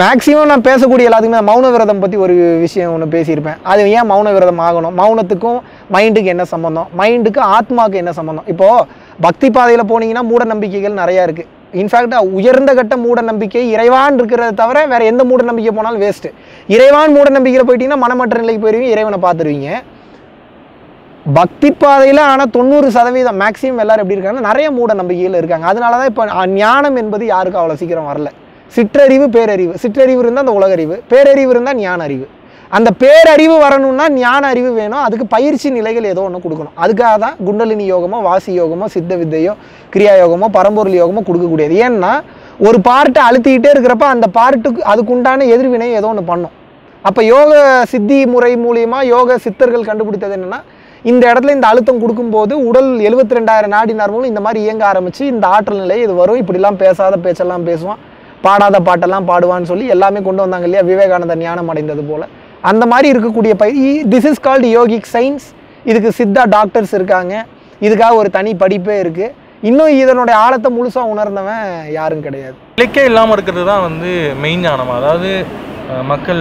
மேக்ஸிமம் நான் பேசக்கூடிய எல்லாத்துக்குமே மௌன விரதம் பற்றி ஒரு விஷயம் ஒன்று பேசியிருப்பேன். அது ஏன் மௌன விரதம் ஆகணும்? மௌனத்துக்கும் மைண்டுக்கு என்ன சம்மந்தம் மைண்டுக்கு ஆத்மாவுக்கு என்ன சம்மந்தம் இப்போது பக்தி பாதையில் போனீங்கன்னா மூட நம்பிக்கைகள் நிறையா இருக்குது இன்ஃபேக்டாக உயர்ந்த கட்ட மூட நம்பிக்கை இறைவான் இருக்கிறத தவிர வேற எந்த மூட நம்பிக்கை போனாலும் வேஸ்ட்டு இறைவான் மூட நம்பிக்கையில் போயிட்டீங்கன்னா மனமற்ற நிலைக்கு போயிருவீங்க இறைவனை பார்த்துருவீங்க. பக்தி பாதையில் ஆனால் தொண்ணூறு சதவீதம் மேக்ஸிமம் எல்லாரும் எப்படி இருக்காங்கன்னா நிறைய மூட நம்பிக்கையில் இருக்காங்க. அதனால தான் இப்போ ஞானம் என்பது யாருக்கும் அவ்வளோ சீக்கிரம் வரல. சிற்றறிவு பேரறிவு. சிற்றறிவு இருந்தால் அந்த உலகறிவு பேரறிவு இருந்தால் ஞான அறிவு அந்த பேரறிவு வரணும்னா ஞான அறிவு வேணும். அதுக்கு பயிற்சி நிலைகள் ஏதோ ஒன்று கொடுக்கணும். அதுக்காக தான் குண்டலினி யோகமோ வாசி யோகமோ சித்த வித்தையோ கிரியா யோகமோ பரம்பொருள் யோகமோ கொடுக்கக்கூடியது. ஏன்னா ஒரு பார்ட்டை அழுத்திக்கிட்டே இருக்கிறப்ப அந்த பார்ட்டுக்கு அதுக்குண்டான எதிர்வினை ஏதோ ஒன்று பண்ணும். அப்போ யோக சித்தி முறை மூலியமா யோக சித்தர்கள் கண்டுபிடித்தது என்னென்னா இந்த இடத்துல இந்த அழுத்தம் கொடுக்கும்போது உடல் எழுபத்தி ரெண்டாயிரம் நாடி நரம்புகளும் இந்த மாதிரி இயங்க ஆரம்பித்து இந்த ஆற்றல் நிலை இது வரும். இப்படிலாம் பேசாத பேச்செல்லாம் பேசுவான். பாடாத பாட்டெல்லாம் பாடுவான்னு சொல்லி எல்லாமே கொண்டு வந்தாங்க இல்லையா? விவேகானந்தர் ஞானம் அடைந்தது போல். அந்த மாதிரி இருக்கக்கூடிய பயிற்சி this is called yogic science இதுக்கு சித்தா டாக்டர்ஸ் இருக்காங்க. இதுக்காக ஒரு தனி படிப்பே இருக்குது இன்னும் இதனுடைய ஆழத்தை முழுசாக உணர்ந்தவன் யாரும் கிடையாது. இலக்கே இல்லாமல் இருக்கிறது தான் வந்து மெயின் ஞானம். அதாவது மக்கள்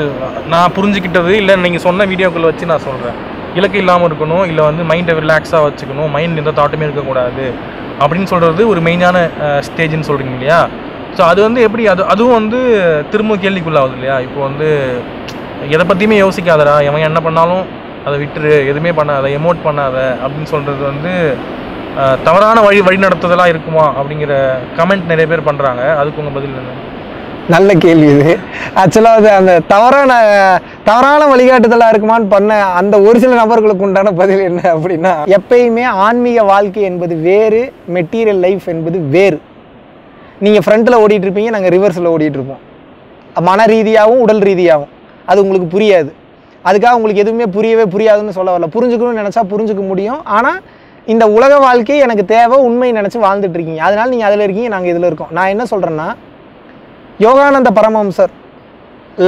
நான் புரிஞ்சுக்கிட்டது இல்லை நீங்கள் சொன்ன வீடியோக்கள் வச்சு நான் சொல்கிறேன் இலக்கு இல்லாமல் இருக்கணும் இல்லை வந்து மைண்டை ரிலாக்ஸாக வச்சுக்கணும் மைண்ட் எந்த தாட்டுமே இருக்கக்கூடாது அப்படின்னு சொல்கிறது ஒரு மெயினான ஸ்டேஜ்னு சொல்கிறீங்க இல்லையா? ஸோ அது வந்து எப்படி அது அதுவும் வந்து திரும்ப கேள்விக்குள்ளாகுது இல்லையா? இப்போ வந்து எதை பற்றியுமே யோசிக்காதடா. எவன் என்ன பண்ணாலும் அதை விட்டுரு. எதுவுமே பண்ணாத எமோட் பண்ணாத அப்படின்னு சொல்கிறது வந்து தவறான வழி வழி நடத்துதலாக இருக்குமா அப்படிங்கிற கமெண்ட் நிறைய பேர் பண்ணுறாங்க அதுக்கு உங்கள் பதில் என்ன? நல்ல கேள்வி இது. ஆக்சுவலாக அது அந்த தவறான தவறான வழிகாட்டுதலாக இருக்குமான்னு பண்ண அந்த ஒரு சில நபர்களுக்கு உண்டான பதில் என்ன அப்படின்னா எப்பயுமே ஆன்மீக வாழ்க்கை என்பது வேறு மெட்டீரியல் லைஃப் என்பது வேறு. நீங்கள் ஃப்ரண்ட்டில் ஓடிட்டுருப்பீங்க நாங்கள் ரிவர்ஸில் ஓடிட்டுருப்போம் மன ரீதியாகவும் உடல் ரீதியாகவும். அது உங்களுக்கு புரியாது. அதுக்காக உங்களுக்கு எதுவுமே புரியவே புரியாதுன்னு சொல்ல வரல. புரிஞ்சுக்கணும்னு நினச்சா புரிஞ்சுக்க முடியும். ஆனால் இந்த உலக வாழ்க்கை எனக்கு தேவை உண்மை நினச்சி வாழ்ந்துட்டுருக்கீங்க இருக்கீங்க. நீங்கள் அதில் இருக்கீங்க நாங்கள் இதில் இருக்கோம். நான் என்ன சொல்கிறேன்னா யோகானந்த பரமஹம்சர்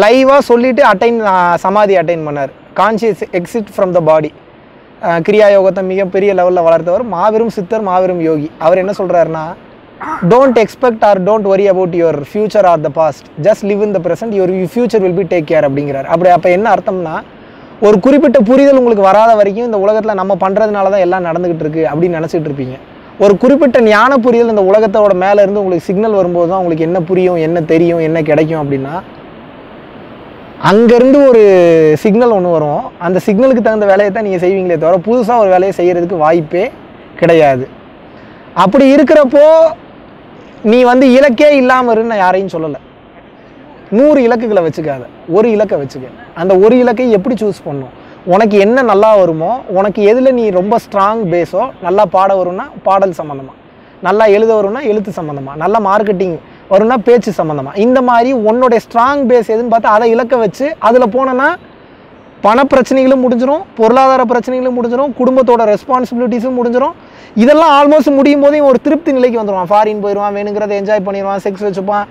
லைவாக சொல்லிவிட்டு அட்டைன் சமாதி அட்டைன் பண்ணார். Conscious exit from the body கிரியா யோகத்தை மிகப்பெரிய லெவலில் வளர்த்தவர் மாபெரும் சித்தர் மாபெரும் யோகி. அவர் என்ன சொல்கிறாருன்னா don't expect or don't worry about your future or the past just live in the present. Your future will be take care அப்படிங்கிறார். அப்படி அப்போ என்ன அர்த்தம்னா ஒரு குறிப்பிட்ட புரிதல் உங்களுக்கு வராத வரைக்கும் இந்த உலகத்தில் நம்ம பண்ணுறதுனால தான் எல்லாம் நடந்துகிட்டு இருக்கு அப்படின்னு நினச்சிட்டு இருப்பீங்க. ஒரு குறிப்பிட்ட ஞான புரிதல் இந்த உலகத்தோட மேலே இருந்து உங்களுக்கு சிக்னல் வரும்போது தான் உங்களுக்கு என்ன புரியும் என்ன தெரியும் என்ன கிடைக்கும் அப்படின்னா அங்கேருந்து ஒரு சிக்னல் ஒன்று வரும். அந்த சிக்னலுக்கு தகுந்த வேலையை தான் நீங்கள் செய்வீங்களே தவிர புதுசாக ஒரு வேலையை செய்கிறதுக்கு வாய்ப்பே கிடையாது. அப்படி இருக்கிறப்போ நீ வந்து இலக்கே இல்லாமல் இருந்து நான் யாரையும் சொல்லலை. நூறு இலக்குகளை வச்சுக்காத. ஒரு இலக்கை வச்சுக்க. அந்த ஒரு இலக்கை எப்படி சூஸ் பண்ணும் உனக்கு என்ன நல்லா வருமோ உனக்கு எதில் நீ ரொம்ப ஸ்ட்ராங் பேஸோ நல்லா பாட வரும்னா பாடல் சம்மந்தமாக நல்லா எழுத வரும்னா எழுத்து சம்மந்தமாக நல்லா மார்க்கெட்டிங் வரும்னா பேச்சு சம்மந்தமாக இந்த மாதிரி உன்னோடைய ஸ்ட்ராங் பேஸ் எதுன்னு பார்த்தா அதை இலக்க வச்சு அதில் போனோன்னா பண பிரச்சனைகளும் முடிஞ்சிடும் பொருளாதார பிரச்சனைகளும் முடிஞ்சிடும் குடும்பத்தோட ரெஸ்பான்சிபிலிட்டிஸும் முடிஞ்சிடும் இதெல்லாம் ஆல்மோஸ்ட் முடியும் போதே ஒரு திருப்தி நிலைக்கு வந்துடுவான் ஃபாரின் போயிடுவான் வேணுங்கிறத என்ஜாய் பண்ணிடுவான் செக்ஸ் வச்சுப்பான்.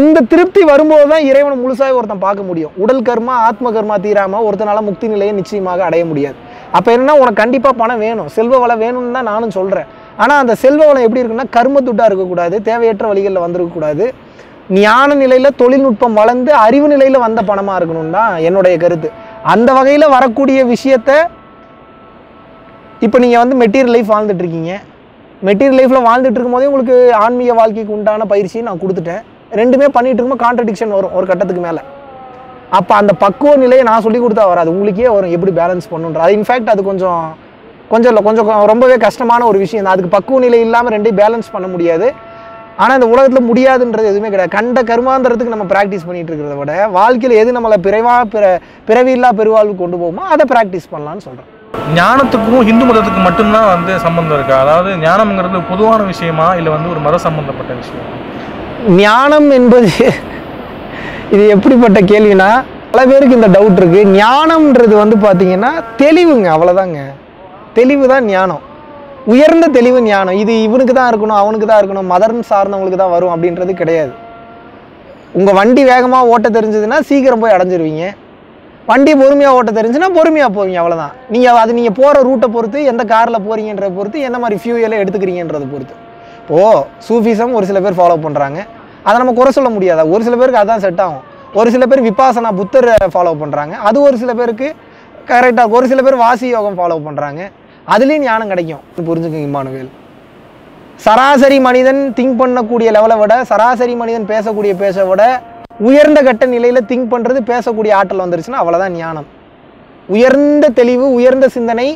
இந்த திருப்தி வரும்போது தான் இறைவனை முழுசாக ஒருத்தன் பார்க்க முடியும். உடல் கர்மா ஆத்ம கர்மா தீராமல் ஒருத்தனால முக்தி நிலையை நிச்சயமாக அடைய முடியாது. அப்போ என்னன்னா உனக்கு கண்டிப்பாக பணம் வேணும். செல்வ வளம் வேணும்னு தான் நானும் சொல்கிறேன் ஆனால் அந்த செல்வ வளம் எப்படி இருக்குன்னா கர்ம துட்டாக இருக்கக்கூடாது தேவையற்ற வழிகளில் வந்திருக்கக்கூடாது. ஞான நிலையில் தொழில்நுட்பம் வளர்ந்து அறிவு நிலையில் வந்த பணமாக இருக்கணும் தான் என்னுடைய கருத்து. அந்த வகையில் வரக்கூடிய விஷயத்த இப்போ நீங்கள் வந்து மெட்டீரியல் லைஃப் வாழ்ந்துட்டுருக்கீங்க. மெட்டீரியல் லைஃப்பில் வாழ்ந்துட்டு இருக்கும்போதே உங்களுக்கு ஆன்மீக வாழ்க்கைக்கு உண்டான பயிற்சியை நான் கொடுத்துட்டேன். ரெண்டுமே பண்ணிகிட்டு இருக்கும்போது கான்ட்ரடிக்ஷன் வரும் ஒரு கட்டத்துக்கு மேலே. அப்போ அந்த பக்குவ நிலையை நான் சொல்லி கொடுத்தா வராது. உங்களுக்கே வரும் எப்படி பேலன்ஸ் பண்ணுன்ற அது இன்ஃபேக்ட் அது கொஞ்சம் கொஞ்சம் இல்லை கொஞ்சம் ரொம்பவே கஷ்டமான ஒரு விஷயம் தான். அதுக்கு பக்குவ நிலை இல்லாமல் ரெண்டையும் பேலன்ஸ் பண்ண முடியாது. ஆனால் இந்த உலகத்தில் முடியாதுன்றது எதுவுமே கிடையாது. கண்ட கர்மாந்திரத்துக்கு நம்ம ப்ராக்டிஸ் பண்ணிட்டு இருக்கிறத விட வாழ்க்கையில் எது நம்மளை பிறவா பிற பிறவியில்லா பெருவாழ்வு கொண்டு போகுமோ அதை ப்ராக்டிஸ் பண்ணலான்னு சொல்கிறேன் ஞானத்துக்கும் இந்து மதத்துக்கும் மட்டும்தான் வந்து சம்பந்தம் இருக்கா? அதாவது ஞானம்ங்கிறது பொதுவான விஷயமா இல்லை வந்து ஒரு மத சம்பந்தப்பட்ட விஷயம்? ஞானம் என்பது இது எப்படிப்பட்ட கேள்வினா பல பேருக்கு இந்த டவுட் இருக்கு. ஞானம்ன்றது வந்து பார்த்தீங்கன்னா தெளிவுங்க அவ்வளோதாங்க தெளிவு தான் ஞானம். உயர்ந்த தெளிவு ஞானம். இது இவனுக்கு தான் இருக்கணும் அவனுக்கு தான் இருக்கணும் மதர்ன் சார்ந்தவங்களுக்கு தான் வரும் அப்படின்றது கிடையாது. உங்கள் வண்டி வேகமாக ஓட்ட தெரிஞ்சதுன்னா சீக்கிரம் போய் அடைஞ்சிருவீங்க. வண்டி பொறுமையாக ஓட்ட தெரிஞ்சுன்னா பொறுமையாக போவீங்க அவ்வளோதான் நீங்கள் அது நீங்கள் போகிற ரூட்டை பொறுத்து எந்த காரில் போகிறீங்கன்றத பொறுத்து எந்த மாதிரி ஃபியூயலை எடுத்துக்கிறீங்கன்றதை பொறுத்து. இப்போது சூஃபிசம் ஒரு சில பேர் ஃபாலோ பண்ணுறாங்க அதை நம்ம குறை சொல்ல முடியாதா? ஒரு சில பேருக்கு அதுதான் செட் ஆகும். ஒரு சில பேர் விபாசனா புத்தரை ஃபாலோ பண்ணுறாங்க அது ஒரு சில பேருக்கு கரெக்டாக ஒரு சில பேர் வாசி யோகம் ஃபாலோ பண்ணுறாங்க அதுலேயும் ஞானம் கிடைக்கும். புரிஞ்சுக்கோங்க இம்மானுவேல் சராசரி மனிதன் திங்க் பண்ணக்கூடிய லெவலை விட சராசரி மனிதன் பேசக்கூடிய பேச விட உயர்ந்த கட்ட நிலையில் திங்க் பண்ணுறது பேசக்கூடிய ஆற்றல் வந்துருச்சுன்னா அவ்வளோதான் ஞானம். உயர்ந்த தெளிவு உயர்ந்த சிந்தனை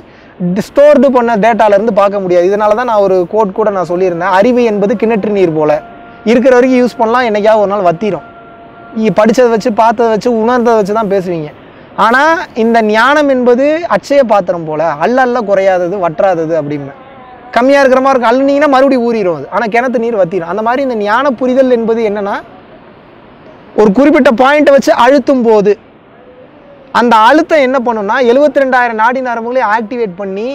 ஸ்டோர்டு பண்ண டேட்டாலேருந்து பார்க்க முடியாது. இதனால தான் நான் ஒரு கோட் கூட நான் சொல்லியிருந்தேன். அறிவு என்பது கிணற்று நீர் போல. இருக்கிற வரைக்கும் யூஸ் பண்ணலாம் என்னைக்காவது ஒரு நாள் வத்திரும். நீ படித்ததை வச்சு பார்த்ததை வச்சு உணர்ந்ததை வச்சு தான் பேசுவீங்க. ஆனால் இந்த ஞானம் என்பது அச்சய பாத்திரம் போல் அல்ல அல்ல குறையாதது வற்றாதது அப்படின்னு. கம்மியாக இருக்கிற மாதிரி இருக்கும் அள்ளுனீங்கன்னா மறுபடியும் ஊறிடும் அது. ஆனால் கிணத்து நீர் வத்திடும் அந்த மாதிரி இந்த ஞான புரிதல் என்பது என்னென்னா ஒரு குறிப்பிட்ட பாயிண்ட்டை வச்சு அழுத்தும் போது அந்த அழுத்தம் என்ன பண்ணும்னா எழுபத்தி ரெண்டாயிரம் நாடி நரம்புகளையும் ஆக்டிவேட் பண்ணி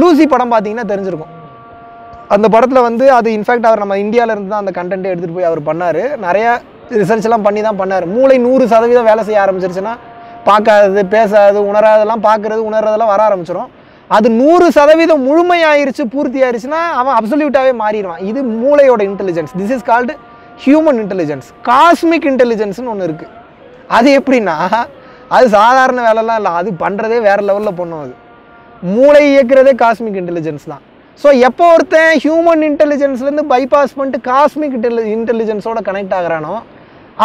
லூசி படம் பார்த்தீங்கன்னா தெரிஞ்சிருக்கும். அந்த படத்தில் வந்து அது இன்ஃபேக்ட் அவர் நம்ம இந்தியாவிலேருந்து தான் அந்த கண்டென்ட்டை எடுத்துகிட்டு போய் அவர் பண்ணார். நிறையா ரிசர்ச் எல்லாம் பண்ணி தான் பண்ணார். மூளை நூறு சதவீதம் வேலை செய்ய ஆரம்பிச்சிருச்சுன்னா பார்க்காதது பேசாதது உணராதெல்லாம் பார்க்குறது உணர்றதெல்லாம் வர ஆரம்பிச்சிடும் அது நூறு சதவீதம் முழுமையாயிருச்சு பூர்த்தி ஆயிருச்சுன்னா அவன் அப்சல்யூட்டாகவே மாறிடுவான். இது மூளையோட intelligence this is called human intelligence cosmic இன்டெலிஜென்ஸ்னு ஒன்று இருக்குது அது எப்படின்னா அது சாதாரண வேலைலாம் இல்லை. அது பண்ணுறதே வேறு லெவலில் பண்ணும் அது. மூளை இயக்கிறதே காஸ்மிக் இன்டெலிஜென்ஸ் தான். ஸோ எப்போ ஒருத்தன் ஹியூமன் இன்டெலிஜென்ஸ்லேருந்து பைபாஸ் பண்ணிட்டு காஸ்மிக் இன்டெலி இன்டெலிஜென்ஸோட கனெக்ட் ஆகிறானோ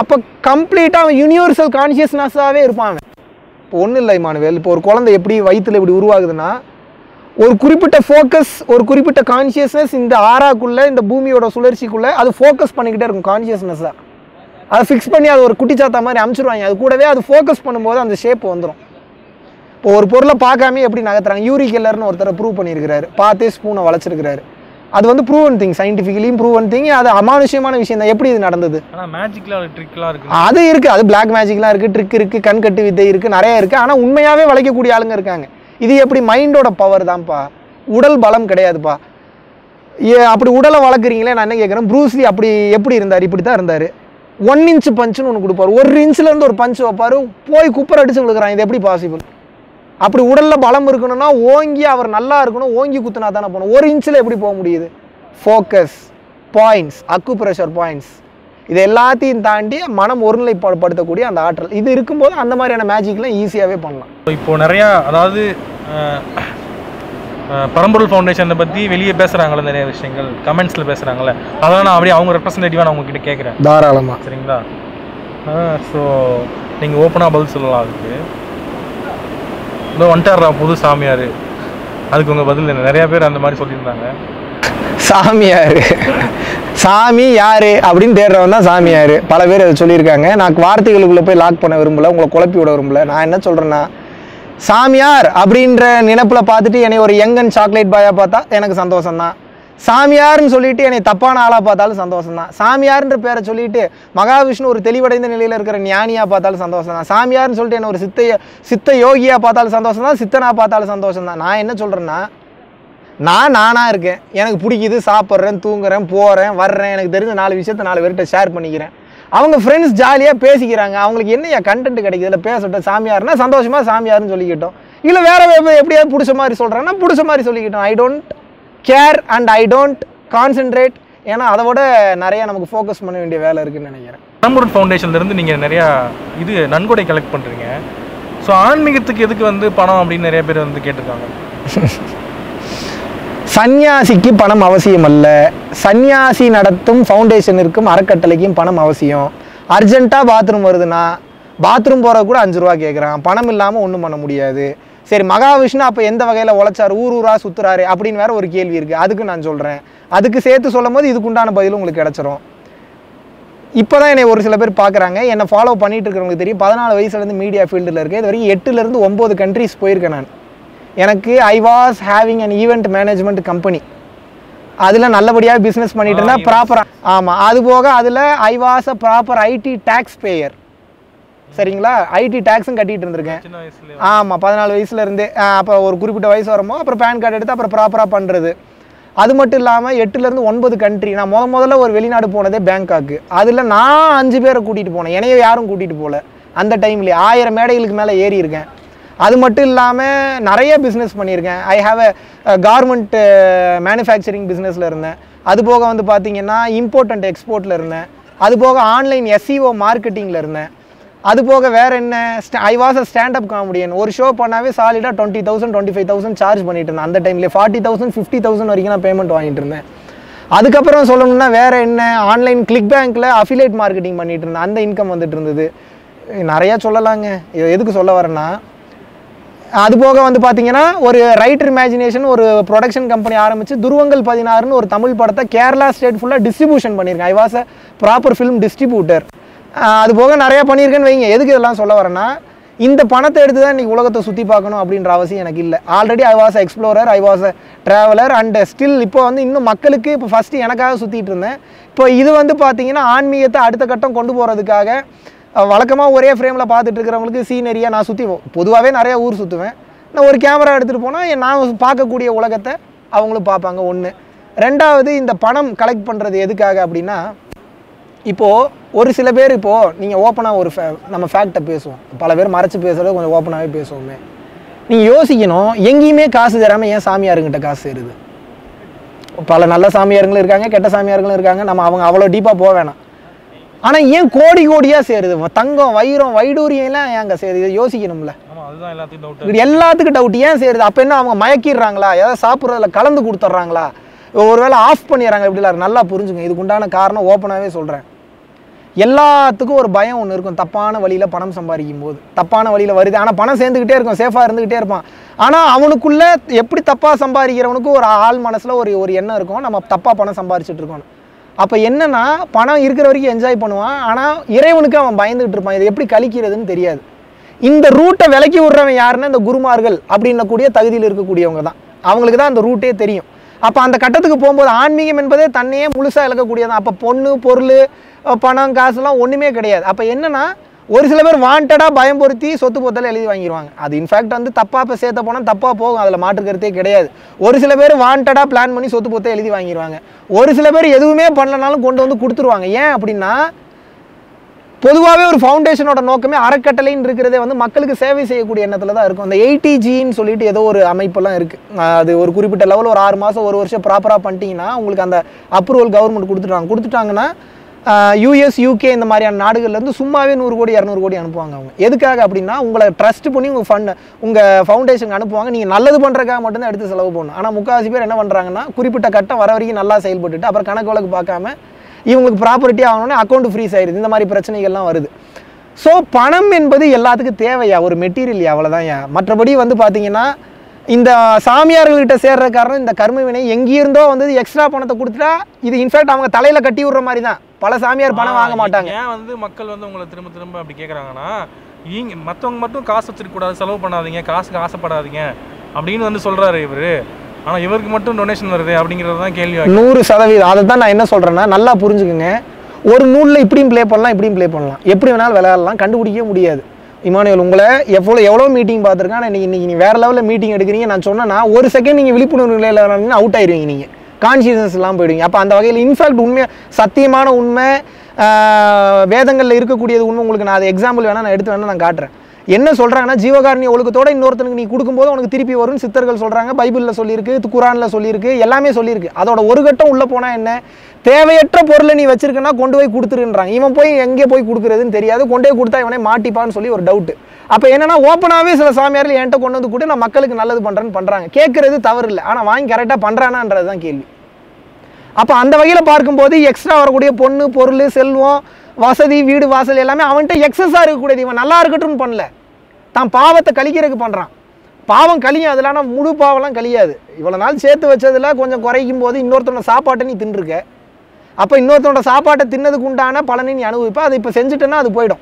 அப்போ கம்ப்ளீட்டாக அவன் யூனிவர்சல் கான்ஷியஸ்னஸாகவே இருப்பான் அவன். இப்போ ஒன்றும் இல்லை இமானுவேல். இப்போ ஒரு குழந்தை எப்படி வயிற்றில் இப்படி உருவாகுதுன்னா ஒரு குறிப்பிட்ட ஃபோக்கஸ் ஒரு குறிப்பிட்ட கான்ஷியஸ்னஸ் இந்த ஆறாக்குள்ளே இந்த பூமியோட சுழற்சிக்குள்ளே அது ஃபோக்கஸ் பண்ணிக்கிட்டே இருக்கும் கான்ஷியஸ்னஸாக அதை ஃபிக்ஸ் பண்ணி அது ஒரு குட்டிச்சாத்தா மாதிரி அமைச்சிருவாங்க. அது கூடவே அது ஃபோக்கஸ் பண்ணும்போது அந்த ஷேப் வந்துடும் இப்போ ஒரு பொருளை பார்க்காம எப்படி நகர்த்துறாங்க? யூரி கில்லர்னு ஒருத்தரை ப்ரூவ் பண்ணியிருக்கிறாரு. பார்த்தே ஸ்பூனை வளைச்சிருக்கிறாரு. அது வந்து ப்ரூவன் திங் சயின்டிஃபிக்கலியும் ப்ரூவன் திங் அது அமானுஷ்யமான விஷயம் தான். எப்படி இது நடந்தது? அது இருக்கு. அது பிளாக் மேஜிக்லாம் இருக்கு. ட்ரிக் இருக்கு. கண்கட்டு வித்தை இருக்கு. நிறைய இருக்கு. ஆனால் உண்மையாவே வளைக்கக்கூடிய ஆளுங்க இருக்காங்க. இது எப்படி மைண்டோட பவர் தான்ப்பா. உடல் பலம் கிடையாதுப்பா. ஏ அப்படி உடலை வளர்க்குறீங்களே நான் என்ன கேட்குறேன் ப்ரூஸ்லி அப்படி எப்படி இருந்தார்? இப்படி தான் இருந்தார். ஒன் இன்ச் பஞ்சுன்னு ஒன்று கொடுப்பாரு. ஒரு இன்ச்ல இருந்து ஒரு பஞ்ச் வைப்பாரு. போய் குப்பர் அடிச்சு விழுக்கிறான் இது எப்படி பாசிபிள் அப்படி உடல்ல பலம் இருக்கணும்னா ஓங்கி அவர் நல்லா இருக்கணும் ஓங்கி குத்துனா தானே போகணும். ஒரு இன்ச்சில் எப்படி போக முடியுது? Focus points acupressure points இது எல்லாத்தையும் தாண்டி மனம் ஒருநிலைப்படுத்தக்கூடிய அந்த ஆற்றல். இது இருக்கும்போது அந்த மாதிரியான மேஜிக்லாம் ஈஸியாகவே பண்ணலாம். இப்போ நிறையா அதாவது பரம்பொருள் ஃபவுண்டேஷனை பற்றி வெளியே பேசுகிறாங்களே நிறைய விஷயங்கள். கமெண்ட்ஸில் பேசுகிறாங்களே அதெல்லாம் நான் அப்படியே அவங்க ரெப்ரஸன்டேட்டிவாக நான் உங்ககிட்ட கேட்குறேன். தாராளமாக சரிங்களா? ஸோ நீங்கள் ஓப்பனாக பதில் சொல்லலாம் அதுக்கு. இதோ வந்துட்டார்ரா புது சாமியார். அதுக்கு உங்கள் பதில் என்ன? நிறையா பேர் அந்த மாதிரி சொல்லியிருந்தாங்க. சாமியார். சாமி யாரு அப்படின்னு தேடுறவன் தான் சாமியார். பல பேர் அதை சொல்லியிருக்காங்க. நான் வார்த்தைகளுக்குள்ளே போய் லாக் பண்ண விரும்பல. உங்களை குழப்பி விட விரும்பல. நான் என்ன சொல்கிறேன்னா சாமியார் அப்படின்ற நினைப்பில் பார்த்துட்டு என்னை ஒரு யங்கன் சாக்லேட் பாயாக பார்த்தா எனக்கு சந்தோஷம் தான் சாமியார்னு சொல்லிட்டு என்னை தப்பான ஆளாக பார்த்தாலும் சந்தோஷம் தான் சாமியார்ன்ற பேரை சொல்லிட்டு மகாவிஷ்ணு ஒரு தெளிவடைந்த நிலையில் இருக்கிற ஞானியாக பார்த்தாலும் சந்தோஷம் தான் சாமியார்னு சொல்லிட்டு என்ன ஒரு சித்தைய சித்த யோகியாக பார்த்தாலும் சந்தோஷம் தான் சித்தனாக பார்த்தாலும் சந்தோஷம் தான் நான் என்ன சொல்கிறேன்னா நான் நானாக இருக்கேன். எனக்கு பிடிக்குது சாப்பிட்றேன் தூங்குறேன் போகிறேன் வர்றேன். எனக்கு தெரிஞ்ச நாலு விஷயத்த நாலு பேர்கிட்ட ஷேர் பண்ணிக்கிறேன். அவங்க ஃப்ரெண்ட்ஸ் ஜாலியாக பேசிக்கிறாங்க. அவங்களுக்கு என்னையா கண்டென்ட் கிடைக்குது? இல்லை பேசட்டும். சாமியார்னா சந்தோஷமாக சாமியார்னு சொல்லிக்கிட்டோம். இல்லை வேற எப்படியாவது பிடிச்ச மாதிரி சொல்கிறாங்கன்னா பிடிச்ச மாதிரி சொல்லிக்கிட்டோம். I don't care and I don't concentrate ஏன்னா அதை விட நிறைய நமக்கு ஃபோக்கஸ் பண்ண வேண்டிய வேலை இருக்குன்னு நினைக்கிறேன். பரம்பொருள் ஃபவுண்டேஷன்லேருந்து நீங்கள் நிறையா இது நன்கொடை கலெக்ட் பண்ணுறீங்க ஸோ ஆன்மீகத்துக்கு எதுக்கு வந்து பணம் அப்படின்னு நிறைய பேர் வந்து கேட்டிருக்காங்க? சந்நியாசிக்கு பணம் அவசியம் அல்ல. சந்நியாசி நடத்தும் ஃபவுண்டேஷனிற்கும் அறக்கட்டளைக்கும் பணம் அவசியம். அர்ஜென்ட்டாக பாத்ரூம் வருதுன்னா பாத்ரூம் போகிற கூட அஞ்சு ரூபா கேட்குறான் பணம் இல்லாமல் ஒன்றும் பண்ண முடியாது. சரி மகாவிஷ்ணு அப்போ எந்த வகையில் உழைச்சார்? ஊர் ஊரா சுற்றுறாரு அப்படின்னு வேற ஒரு கேள்வி இருக்குது அதுக்கு நான் சொல்கிறேன் அதுக்கு சேர்த்து சொல்லும் போது இதுக்குண்டான பதிலும் உங்களுக்கு கிடச்சிரும். இப்போ தான் என்னை ஒரு சில பேர் பார்க்குறாங்க என்னை ஃபாலோ பண்ணிட்டு இருக்கிறவங்களுக்கு தெரியும். பதினாலு வயசுலேருந்து மீடியா ஃபீல்டில் இருக்கேன். இது வரைக்கும் எட்டுலேருந்து ஒம்பது கண்ட்ரிஸ் போயிருக்கேன் நான். எனக்கு I was having an event management company அதில் நல்லபடியாக பிஸ்னஸ் பண்ணிட்டு இருந்தேன் ப்ராப்பராக ஆமாம் அது போக அதில் I was a proper IT tax payer சரிங்களா? ஐடி டேக்ஸும் கட்டிட்டு இருந்திருக்கேன். ஆமாம் பதினாலு வயசுல இருந்தே அப்போ ஒரு குறிப்பிட்ட வயசு வரும்போது அப்புறம் பேன் கார்டு எடுத்து அப்புறம் ப்ராப்பராக பண்ணுறது அது மட்டும் இல்லாமல் எட்டுலேருந்து ஒன்பது கண்ட்ரி நான் முத முதல்ல ஒரு வெளிநாடு போனதே பேங்காக்கு அதில் நான் அஞ்சு பேரை கூட்டிகிட்டு போனேன். என்னைய யாரும் கூட்டிகிட்டு போகல அந்த டைம்லேயே ஆயிரம் மேடைகளுக்கு மேலே ஏறி இருக்கேன். அது மட்டும் இல்லாமல் நிறைய பிஸ்னஸ் பண்ணியிருக்கேன். I have a garment manufacturing பிஸ்னஸில் இருந்தேன். அது போக வந்து பார்த்தீங்கன்னா இம்போர்ட் அண்ட் எக்ஸ்போர்ட்டில் இருந்தேன். அது போக ஆன்லைன் எஸ்இஓ மார்க்கெட்டிங்கில் இருந்தேன். அது போக வேற என்ன? I was a standup comedian ஒரு ஷோ பண்ணாவே சாலிடாக twenty thousand twenty five thousand charge பண்ணிட்டு இருந்தேன். அந்த டைம்லேயே ஃபார்ட்டி தௌசண்ட் ஃபிஃப்டி தௌசண்ட் வரைக்கும் நான் பேமெண்ட் வாங்கிட்டு இருந்தேன். அதுக்கப்புறம் சொல்லணும்னா வேற என்ன? ஆன்லைன் கிளிக் பேங்க்கில் அஃபிலேட் மார்க்கெட்டிங் பண்ணிட்டு இருந்தேன். அந்த இன்கம் வந்துட்டு இருந்தது. நிறையா சொல்லலாங்க. இது எதுக்கு சொல்ல வரேன்னா அது போக வந்து பார்த்தீங்கன்னா ஒரு ரைட்டர் இமேஜினேஷன் ஒரு ப்ரொடக்ஷன் கம்பெனி ஆரம்பித்து துருவங்கள் பதினாறுன்னு ஒரு தமிழ் படத்தை கேரளா ஸ்டேட் ஃபுல்லாக டிஸ்ட்ரிபியூஷன் பண்ணியிருக்கேன். I was a proper film distributor அது போக நிறையா பண்ணியிருக்கேன்னு வைங்க. எதுக்கு இதெல்லாம் சொல்ல வரேன்னா இந்த பணத்தை எடுத்து தான் இன்றைக்கி உலகத்தை சுற்றி பார்க்கணும் அப்படின்ற அவசியம் எனக்கு இல்லை. Already I was explorer I was a traveller and still இப்போ வந்து இன்னும் மக்களுக்கு இப்போ ஃபஸ்ட்டு எனக்காக சுற்றிட்டு இருந்தேன். இப்போ இது வந்து பார்த்தீங்கன்னா ஆன்மீகத்தை அடுத்த கட்டம் கொண்டு போகிறதுக்காக வழக்கமாக ஒரே ஃப்ரேமில் பார்த்துட்டு இருக்கிறவங்களுக்கு சீனரியாக நான் சுற்றி பொதுவாகவே நிறையா ஊர் சுற்றுவேன் நான் ஒரு கேமரா எடுத்துகிட்டு போனால் நான் பார்க்கக்கூடிய உலகத்தை அவங்களும் பார்ப்பாங்க ஒன்று ரெண்டாவது இந்த பணம் கலெக்ட் பண்ணுறது எதுக்காக அப்படின்னா இப்போது ஒரு சில பேர் இப்போது நீங்கள் ஓப்பனாக ஒரு fa- நம்ம ஃபேக்டை பேசுவோம். பல பேர் மறைச்சு பேசுகிறது கொஞ்சம் ஓப்பனாகவே பேசுவோமே. நீங்கள் யோசிக்கணும் எங்கேயுமே காசு தராமல் ஏன் சாமியாருங்கிட்ட காசு சேருது? பல நல்ல சாமியாருங்களும் இருக்காங்க கெட்ட சாமியாருங்களும் இருக்காங்க நம்ம அவங்க அவ்வளோ டீப்பாக போக வேணாம். ஆனால் ஏன் கோடி கோடியாக சேருது? தங்கம் வைரம் வைடூரியம் எல்லாம் ஏன் அங்கே சேருது? இதை யோசிக்கணும்ல. இது எல்லாத்துக்கும் டவுட் ஏன் சேருது? அப்போ என்ன அவங்க மயக்கிடுறாங்களா? ஏதாவது சாப்பிட்றதுல கலந்து கொடுத்துட்றாங்களா? ஒருவேளை ஆஃப் பண்ணிடுறாங்க இப்படி நல்லா புரிஞ்சுங்க இதுக்கு உண்டான காரணம் ஓப்பனாகவே சொல்கிறேன் எல்லாத்துக்கும் ஒரு பயம் ஒன்று இருக்கும். தப்பான வழியில் பணம் சம்பாதிக்கும் போது தப்பான வழியில் வருது. ஆனால் பணம் சேர்ந்துக்கிட்டே இருக்கும். சேஃபாக இருந்துக்கிட்டே இருப்பான். ஆனால் அவனுக்குள்ள எப்படி தப்பாக சம்பாதிக்கிறவனுக்கும் ஒரு ஆள் மனசில் ஒரு ஒரு எண்ணம் இருக்கும். நம்ம தப்பாக பணம் சம்பாரிச்சிட்டு இருக்கோம் அப்போ என்னென்னா பணம் இருக்கிற வரைக்கும் என்ஜாய் பண்ணுவான். ஆனால் இறைவனுக்கு அவன் பயந்துகிட்டு இருப்பான். இதை எப்படி கழிக்கிறதுன்னு தெரியாது. இந்த ரூட்டை விலக்கி விடுறவன் யாருன்னா இந்த குருமார்கள் அப்படின்னக்கூடிய தகுதியில் இருக்கக்கூடியவங்க தான் அவங்களுக்கு தான் அந்த ரூட்டே தெரியும். அப்போ அந்த கட்டத்துக்கு போகும்போது ஆன்மீகம் என்பதே தன்னையே முழுசாக இழக்கக்கூடியதான் அப்போ பொண்ணு பொருள் பணம் காசுலாம் ஒன்றுமே கிடையாது. அப்போ என்னென்னா ஒரு சில பேர் வாண்டடாக பயம் பொருத்தி சொத்து பொத்தலை எழுதி வாங்கிடுவாங்க அது இன்ஃபேக்ட் வந்து தப்பாக இப்போ சேர்த்த போனால் தப்பாக போகும். அதில் மாற்றுக்கிறதே கிடையாது. ஒரு சில பேர் வாண்டடாக பிளான் பண்ணி சொத்து பொத்தை எழுதி வாங்கிடுவாங்க ஒரு சில பேர் எதுவுமே பண்ணலனாலும் கொண்டு வந்து கொடுத்துருவாங்க. ஏன் அப்படின்னா பொதுவாகவே ஒரு ஃபவுண்டேஷனோட நோக்கமே அறக்கட்டளைன்னு இருக்கிறதே வந்து மக்களுக்கு சேவை செய்யக்கூடிய எண்ணத்தில் தான் இருக்கும். அந்த எயிட்டிஜின்னு சொல்லிட்டு ஏதோ ஒரு அமைப்பெல்லாம் இருக்குது அது ஒரு குறிப்பிட்ட லெவல் ஒரு ஆறு மாதம் ஒரு வருஷம் ப்ராப்பராக பண்ணிட்டீங்கன்னா உங்களுக்கு அந்த அப்ரூவல் கவர்மெண்ட் கொடுத்துட்டாங்க. கொடுத்துட்டாங்கன்னா யூஎஸ் யூகே இந்த மாதிரியான நாடுகள்லேருந்து சும்மாவே நூறு கோடி இரநூறு கோடி அனுப்புவாங்க அவங்க. எதுக்காக அப்படின்னா உங்களை ட்ரஸ்ட் பண்ணி உங்கள் ஃபண்ட் உங்கள் ஃபவுண்டேஷனுக்கு அனுப்புவாங்க. நீங்கள் நல்லது பண்ணுறக்காக மட்டும்தான் எடுத்து செலவு பண்ணணும். ஆனால் முக்கால்வாசி பேர் என்ன பண்ணுறாங்கன்னா குறிப்பிட்ட கட்டம் வர வரைக்கும் நல்லா செயல்பட்டுட்டு அப்புறம் கணக்கு வழக்கு பார்க்காம இவங்களுக்கு ப்ராப்பர்ட்டி ஆகணும்னு அக்கௌண்ட் ஃப்ரீஸ் ஆயிடுது இந்த மாதிரி பிரச்சனைகள்லாம் வருது. ஸோ பணம் என்பது எல்லாத்துக்கும் தேவையா? ஒரு மெட்டீரியல் அவ்வளோதான் மற்றபடி வந்து பார்த்தீங்கன்னா இந்த சாமியார்கள்கிட்ட சேர்ற காரணம் இந்த கர்ம வினை எங்கேருந்தோ வந்து எக்ஸ்ட்ரா பணத்தை கொடுத்துட்டா இது இன்ஃபேக்ட் அவங்க தலையில கட்டி விடுற மாதிரி தான் பல சாமியார் பணம் வாங்க மாட்டாங்க. ஏன் வந்து மக்கள் வந்து உங்களை திரும்ப திரும்ப அப்படி கேட்குறாங்கன்னா நீங்க மற்றவங்க மட்டும் காசு வச்சிருக்க கூடாது செலவு பண்ணாதீங்க காசுக்கு ஆசைப்படாதீங்க அப்படின்னு வந்து சொல்றாரு இவரு. ஆனால் இவருக்கு மட்டும் டொனேஷன் வருது அப்படிங்கிறது தான் கேள்வி நூறு சதவீதம். அதை தான் நான் என்ன சொல்கிறேன்னா நல்லா புரிஞ்சுக்குங்க. ஒரு நூலில் இப்படியும் ப்ளே பண்ணலாம் இப்படியும் ப்ளே பண்ணலாம். எப்படி வேணாலும் விளையாடலாம் கண்டுபிடிக்கவே முடியாது. இமானுவல் உங்களை எவ்வளோ எவ்வளோ மீட்டிங் பார்த்துருக்கேன் ஆனால் நீங்கள் இன்னைக்கு வேறு லெவலில் மீட்டிங் எடுக்கிறீங்க. நான் சொன்னேன்னா ஒரு செகண்ட் நீங்கள் விழிப்புணர்வு நிலையில் வரீங்கன்னா அவுட் ஆயிடுவீங்க நீங்கள் கான்சியஸ்னஸ் எல்லாம் போயிடுவீங்க. அப்போ அந்த வகையில் இன்ஃபேக்ட் உண்மை சத்தியமான உண்மை வேதங்களில் இருக்கக்கூடியது உண்மை உங்களுக்கு நான் அது எக்ஸாம்பிள் வேணால் நான் எடுத்து வேணால் நான் காட்டுறேன். என்ன சொல்கிறாங்கன்னா ஜீவகாரணி ஒழுக்கத்தோட இன்னொருத்தனுக்கு நீ கொடுக்கும்போது உனக்கு திருப்பி வரும்னு சித்தர்கள் சொல்கிறாங்க பைபிளில் சொல்லியிருக்கு குரானில் சொல்லியிருக்கு எல்லாமே சொல்லியிருக்கு. அதோட ஒரு கட்டம் உள்ளே போனால் என்ன? தேவையற்ற பொருளை நீ வச்சிருக்கனா கொண்டு போய் கொடுத்துருன்றாங்க. இவன் போய் எங்கே போய் கொடுக்குறதுன்னு தெரியாது. கொண்டே கொடுத்தா இவனே மாட்டிப்பான்னு சொல்லி ஒரு டவுட் அப்போ என்னென்னா ஓப்பனாகவே சில சாமியார்கள் என்கிட்ட கொண்டு வந்து கூட நான் மக்களுக்கு நல்லது பண்ணுறேன்னு பண்ணுறாங்க கேட்குறது தவறு இல்லை. ஆனால் வாங்கி கரெக்டாக பண்ணுறானான்றது தான் கேள்வி. அப்போ அந்த வகையில் பார்க்கும்போது எக்ஸ்ட்ரா வரக்கூடிய பொண்ணு பொருள் செல்வம் வசதி வீடு வாசல் எல்லாமே அவன்கிட்ட எக்ஸஸாக இருக்கக்கூடியது இவன் நல்லா இருக்கட்டும்னு பண்ணல. தான் பாவத்தை கழிக்கிறதுக்கு பண்ணுறான் பாவம் கழியும். அதில் ஆனால் முழு பாவம்லாம் கழியாது. இவ்வளோ நாள் சேர்த்து வச்சதில் கொஞ்சம் குறைக்கும் போது இன்னொருத்தனோட சாப்பாட்டை நீ தின்றுருக்க. அப்போ இன்னொருத்தனோட சாப்பாட்டை தின்னதுக்கு உண்டான பலனை நீ அனுபவிப்ப. அதை இப்போ செஞ்சுட்டேன்னா அது போயிடும்.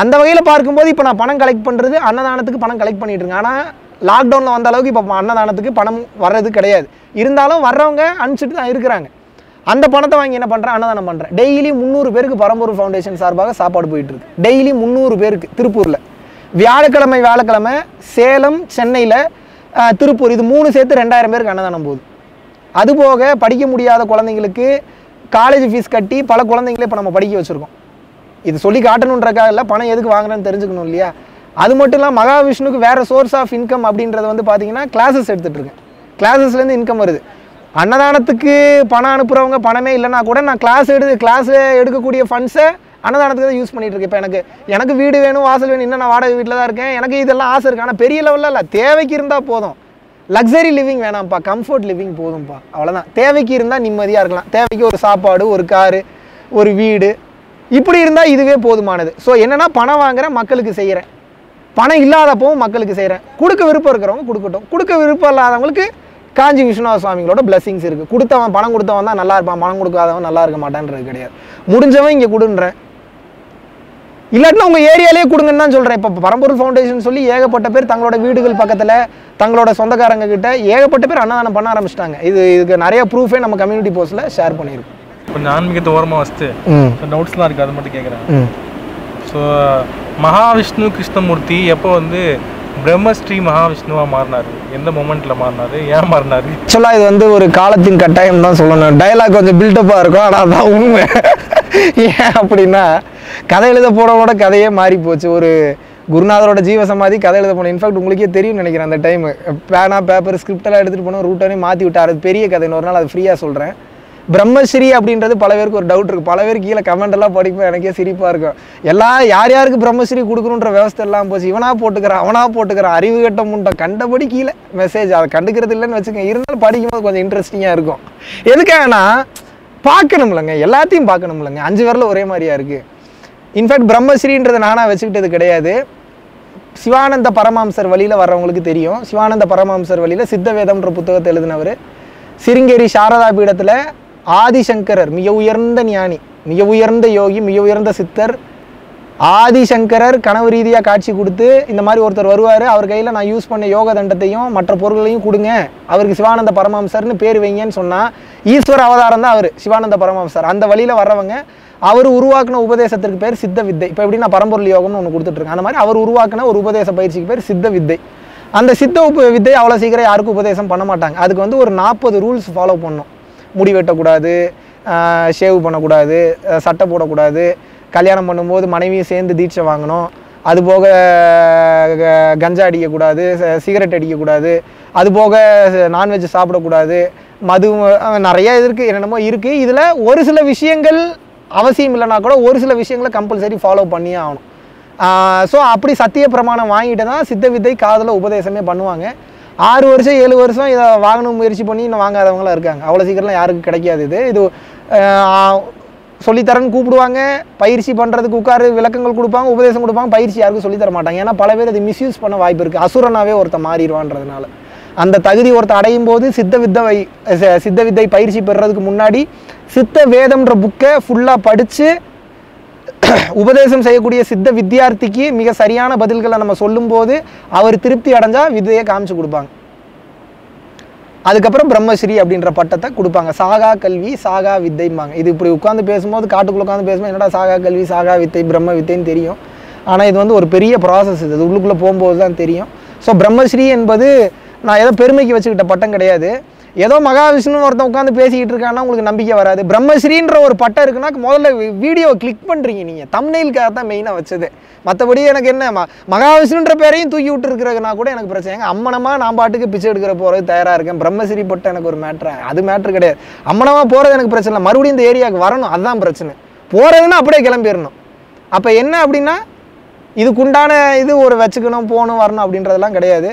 அந்த வகையில் பார்க்கும்போது இப்போ நான் பணம் கலெக்ட் பண்ணுறது அன்னதானத்துக்கு பணம் கலெக்ட் பண்ணிட்டு இருக்கேன். ஆனால் லாக்டவுனில் வந்த அளவுக்கு இப்போ அன்னதானத்துக்கு பணம் வர்றது கிடையாது. இருந்தாலும் வர்றவங்க அனுப்பிச்சிட்டு தான் இருக்கிறாங்க. அந்த பணத்தை வாங்கி என்ன பண்ணுறேன் அன்னதானம் பண்ணுறேன் டெய்லி முந்நூறு பேருக்கு பரம்பூர் ஃபவுண்டேஷன் சார்பாக சாப்பாடு போயிட்டு இருக்கு. டெய்லி முந்நூறு பேருக்கு திருப்பூரில். வியாழக்கிழமை வியாழக்கிழமை சேலம் சென்னையில் திருப்பூர் இது மூணு சேர்த்து ரெண்டாயிரம் பேருக்கு அன்னதானம் போகுது. அதுபோக படிக்க முடியாத குழந்தைங்களுக்கு காலேஜ் ஃபீஸ் கட்டி பல குழந்தைங்களே இப்போ நம்ம படிக்க வச்சுருக்கோம். இது சொல்லி காட்டணுன்றக்காக இல்லை பணம் எதுக்கு வாங்குறேன்னு தெரிஞ்சுக்கணும் இல்லையா? அது மட்டும் இல்லாமல் மகாவிஷ்ணுக்கு வேறு சோர்ஸ் ஆஃப் இன்கம் அப்படின்றது வந்து பார்த்தீங்கன்னா கிளாஸஸ் எடுத்துகிட்டு இருக்கேன். கிளாஸஸ்லேருந்து இன்கம் வருது. அன்னதானத்துக்கு பணம் அனுப்புகிறவங்க பணமே இல்லைன்னா கூட நான் கிளாஸ் எடுத்து கிளாஸ் எடுக்கக்கூடிய ஃபண்ட்ஸை அன்னதானத்துக்கு தான் யூஸ் பண்ணிகிட்டு இருக்கேன். இப்போ எனக்கு எனக்கு வீடு வேணும் வாசல் வேணும் இன்னும் நான் வாடகை வீட்டில் தான் இருக்கேன். எனக்கு இதெல்லாம் ஆசை இருக்குது ஆனால் பெரிய லெவலில் இல்லை. தேவைக்கு இருந்தால் போதும். லக்ஸரி லிவிங் வேணாம்ப்பா. கம்ஃபர்ட் லிவிங் போதும்ப்பா. அவ்வளோதான் தேவைக்கு இருந்தால் நிம்மதியாக இருக்கலாம். தேவைக்கு ஒரு சாப்பாடு ஒரு காரு ஒரு வீடு. இப்படி இருந்தால் இதுவே போதுமானது. ஸோ என்னென்னா பணம் வாங்குறேன் மக்களுக்கு செய்கிறேன் பணம் இல்லாதப்பவும் மக்களுக்கு செய்கிறேன் கொடுக்க விருப்பம் இருக்கிறவங்க கொடுக்கட்டும். கொடுக்க விருப்பம் இல்லாதவங்களுக்கு காஞ்சி விஸ்வநாத சுவாமிகளோட blessings இருக்குது கொடுத்தவன் பணம் கொடுத்தவன் தான் நல்லா இருப்பான். பணம் கொடுக்காதவன் நல்லா இருக்க மாட்டான்றது கிடையாது. முடிஞ்சவன் இங்கே கொடுன்றேன். இல்லாட்டினா உங்கள் ஏரியாலே கொடுங்கன்னு தான் சொல்கிறேன் இப்போ பரம்பொருள் ஃபவுண்டேஷன் சொல்லி ஏகப்பட்ட பேர் தங்களோட வீடுகள் பக்கத்தில் தங்களோட சொந்தக்காரங்க கிட்ட ஏகப்பட்ட பேர் அன்னதானம் பண்ண ஆரம்பிச்சிட்டாங்க. இது இதுக்கு நிறைய ப்ரூஃபே நம்ம கம்யூனிட்டி போஸ்ட்டில் ஷேர் பண்ணியிருக்கோம். கொஞ்சம் ஆன்மீகத்தை ஓரமாக வச்சுட்டு ம். டவுட்ஸ்லாம் இருக்குது அது மட்டும் கேட்குறேன் ஸோ மகாவிஷ்ணு கிருஷ்ணமூர்த்தி எப்போ வந்து பிரம்மஸ்ரீ மகாவிஷ்ணுவா மாறினாரு? எந்த மூமெண்ட்ல மாறினாரு? ஏன் மாறினாரு? ஆக்சுவலாக இது வந்து ஒரு காலத்தின் கட்டாயம் தான் சொல்லணும். டயலாக் கொஞ்சம் பில்டப்பாக இருக்கும் ஆனால் அதான் உண்மை. ஏன் அப்படின்னா கதை எழுத போனவோட கதையே மாறி போச்சு ஒரு குருநாதரோட ஜீவ சமாதி கதை எழுத போனோம் இன்ஃபேக்ட் உங்களுக்கே தெரியும்னு நினைக்கிறேன் அந்த டைம் பேனா பேப்பர் ஸ்கிரிப்டெல்லாம் எடுத்துகிட்டு போனோம் ரூட்டனே மாற்றி விட்டார். அது பெரிய கதை ஒரு நாள் அது ஃப்ரீயாக சொல்கிறேன் பிரம்மஸ்ரீ அப்படின்றது பல பேருக்கு ஒரு டவுட் இருக்குது பல பேர் கீழே கமெண்ட் எல்லாம் படிப்பேன் எனக்கே சிரிப்பாக இருக்கும். எல்லா யார் யாருக்கு பிரம்மஸ்ரீ கொடுக்கணுன்ற விவஸ்தை எல்லாம் போச்சு. இவனா போட்டுக்கிறான் அவனா போட்டுக்கிறான் அறிவு கட்டம் முண்டை கண்டபடி கீழே மெசேஜ் அதை கண்டுக்கிறது இல்லைன்னு வச்சுக்கோங்க. இருந்தாலும் படிக்கும்போது கொஞ்சம் இன்ட்ரெஸ்டிங்காக இருக்கும். எதுக்காகனா பார்க்கணும்லங்க. எல்லாத்தையும் பார்க்கணும்லங்க. அஞ்சு விரல ஒரே மாதிரியா இருக்குது இன்ஃபேக்ட் பிரம்மஸ்ரீன்றதை நானாக வச்சுக்கிட்டது கிடையாது. சிவானந்த பரமாம்சர் வழியில் வர்றவங்களுக்கு தெரியும். சிவானந்த பரமாம்சர் வழியில் சித்த வேதம்ன்ற புத்தகத்தை எழுதினவர். சிருங்கேரி சாரதா பீடத்தில் ஆதிசங்கரர் மிக உயர்ந்த ஞானி மிக உயர்ந்த யோகி மிக உயர்ந்த சித்தர். ஆதிசங்கரர் கனவு ரீதியாக காட்சி கொடுத்து இந்த மாதிரி ஒருத்தர் வருவார். அவர் கையில் நான் யூஸ் பண்ண யோக தண்டத்தையும் மற்ற பொருள்களையும் கொடுங்க. அவருக்கு சிவானந்த பரமஹம்சர்னு பேர் வைங்கன்னு சொன்னால் ஈஸ்வர அவதாரம் தான் அவர் சிவானந்த பரமஹம்சர். அந்த வழியில் வர்றவங்க அவர் உருவாக்கின உபதேசத்திற்கு பேர் சித்த வித்தை இப்போ எப்படி நான் பரம்பொருள் யோகம்னு ஒன்று கொடுத்துட்ருக்கேன் அந்த மாதிரி அவர் உருவாக்குன ஒரு உபதேச பயிற்சிக்கு பேர் சித்த வித்தை அந்த சித்த உப வித்தை அவ்வளோ சீக்கிரம் யாருக்கும் உபதேசம் பண்ண மாட்டாங்க. அதுக்கு வந்து ஒரு நாற்பது ரூல்ஸ் ஃபாலோ பண்ணணும். முடி வெட்டக்கூடாது ஷேவ் பண்ணக்கூடாது சட்டை போடக்கூடாது. கல்யாணம் பண்ணும்போது மனைவியும் சேர்ந்து தீட்சை வாங்கணும். அதுபோக க- கஞ்சா அடிக்கக்கூடாது சிகரெட் அடிக்கக்கூடாது. அதுபோக நான்வெஜ் சாப்பிடக்கூடாது. மது நிறைய இது இருக்குது என்னென்னமோ இருக்குது இதில் ஒரு சில விஷயங்கள் அவசியம் இல்லைனா கூட ஒரு சில விஷயங்களை கம்பல்சரி ஃபாலோ பண்ணியே ஆகணும். ஸோ அப்படி சத்திய பிரமாணம் வாங்கிட்டு தான் சித்த வித்தை காதில் உபதேசமே பண்ணுவாங்க. ஆறு வருஷம் ஏழு வருஷம் இதை வாங்கணும் முயற்சி பண்ணி இன்னும் வாங்காதவங்களாம் இருக்காங்க. அவ்வளோ சீக்கிரம்லாம் யாருக்கும் கிடைக்காது இது. இது சொல்லித்தரேன்னு கூப்பிடுவாங்க. பயிற்சி பண்ணுறதுக்கு உட்காரு விளக்கங்கள் கொடுப்பாங்க உபதேசம் கொடுப்பாங்க. பயிற்சி யாருக்கும் சொல்லித்தர மாட்டாங்க ஏன்னா பல பேர் அது மிஸ்யூஸ் பண்ண வாய்ப்பு இருக்குது அசுரனாவே ஒருத்தர் மாறிடுவான்றதுனால. அந்த தகுதி ஒருத்தன் அடையும் போது சித்த வித்தை வை- சித்த வித்தை பயிற்சி பெறுறதுக்கு முன்னாடி சித்த வேதம்ன்ற புக்கை ஃபுல்லாக படித்து உபதேசம் செய்யக்கூடிய சித்த வித்தியார்த்திக்கு மிக சரியான பதில்களை நம்ம சொல்லும்போது அவர் திருப்தி அடைஞ்சா விதையை காமிச்சு கொடுப்பாங்க. அதுக்கப்புறம் பிரம்மஸ்ரீ அப்படின்ற பட்டத்தை கொடுப்பாங்க. சாகா கல்வி சாகா வித்தைம்பாங்க. இது இப்படி உட்காந்து பேசும்போது காட்டுக்குள்ள உட்காந்து பேசும்போது என்னடா சாகா கல்வி சாகா வித்தை பிரம்ம வித்தைன்னு தெரியும். ஆனால் இது வந்து ஒரு பெரிய ப்ராசஸ் இது. இது உள்ளுக்குள்ளே போகும்போது தான் தெரியும். ஸோ பிரம்மஸ்ரீ என்பது நான் ஏதோ பெருமைக்கு வச்சுக்கிட்ட பட்டம் கிடையாது. ஏதோ மகாவிஷ்ணுன்னு ஒருத்தன் உட்காந்து பேசிக்கிட்டு இருக்கான்னா உங்களுக்கு நம்பிக்கை வராது. பிரம்மஸ்ரீன்ற ஒரு பட்டம் இருக்குன்னா முதல்ல வீடியோ கிளிக் பண்ணுறீங்க நீங்கள் தம்னெயிலுக்காக தான் மெயினாக வச்சது. மற்றபடி எனக்கு என்ன ம மகாவிஷ்ணுன்ற பேரையும் தூக்கி விட்டுருக்கிறதுனா கூட எனக்கு பிரச்சனை. எங்க நான் பாட்டுக்கு பிச்சை எடுக்கிற போகிறது தயாராக இருக்கேன். பிரம்மஸ்ரீ பட்டம் எனக்கு ஒரு மேட்ரு அது மேட்ரு கிடையாது. அம்மனமாக போகிறது எனக்கு பிரச்சனை இல்லை. மறுபடியும் இந்த ஏரியாவுக்கு வரணும். அதுதான் பிரச்சனை. போகிறதுன்னா அப்படியே கிளம்பிடணும். அப்போ என்ன அப்படின்னா இதுக்குண்டான இது ஒரு வச்சுக்கணும் போகணும் வரணும் அப்படின்றதெல்லாம் கிடையாது.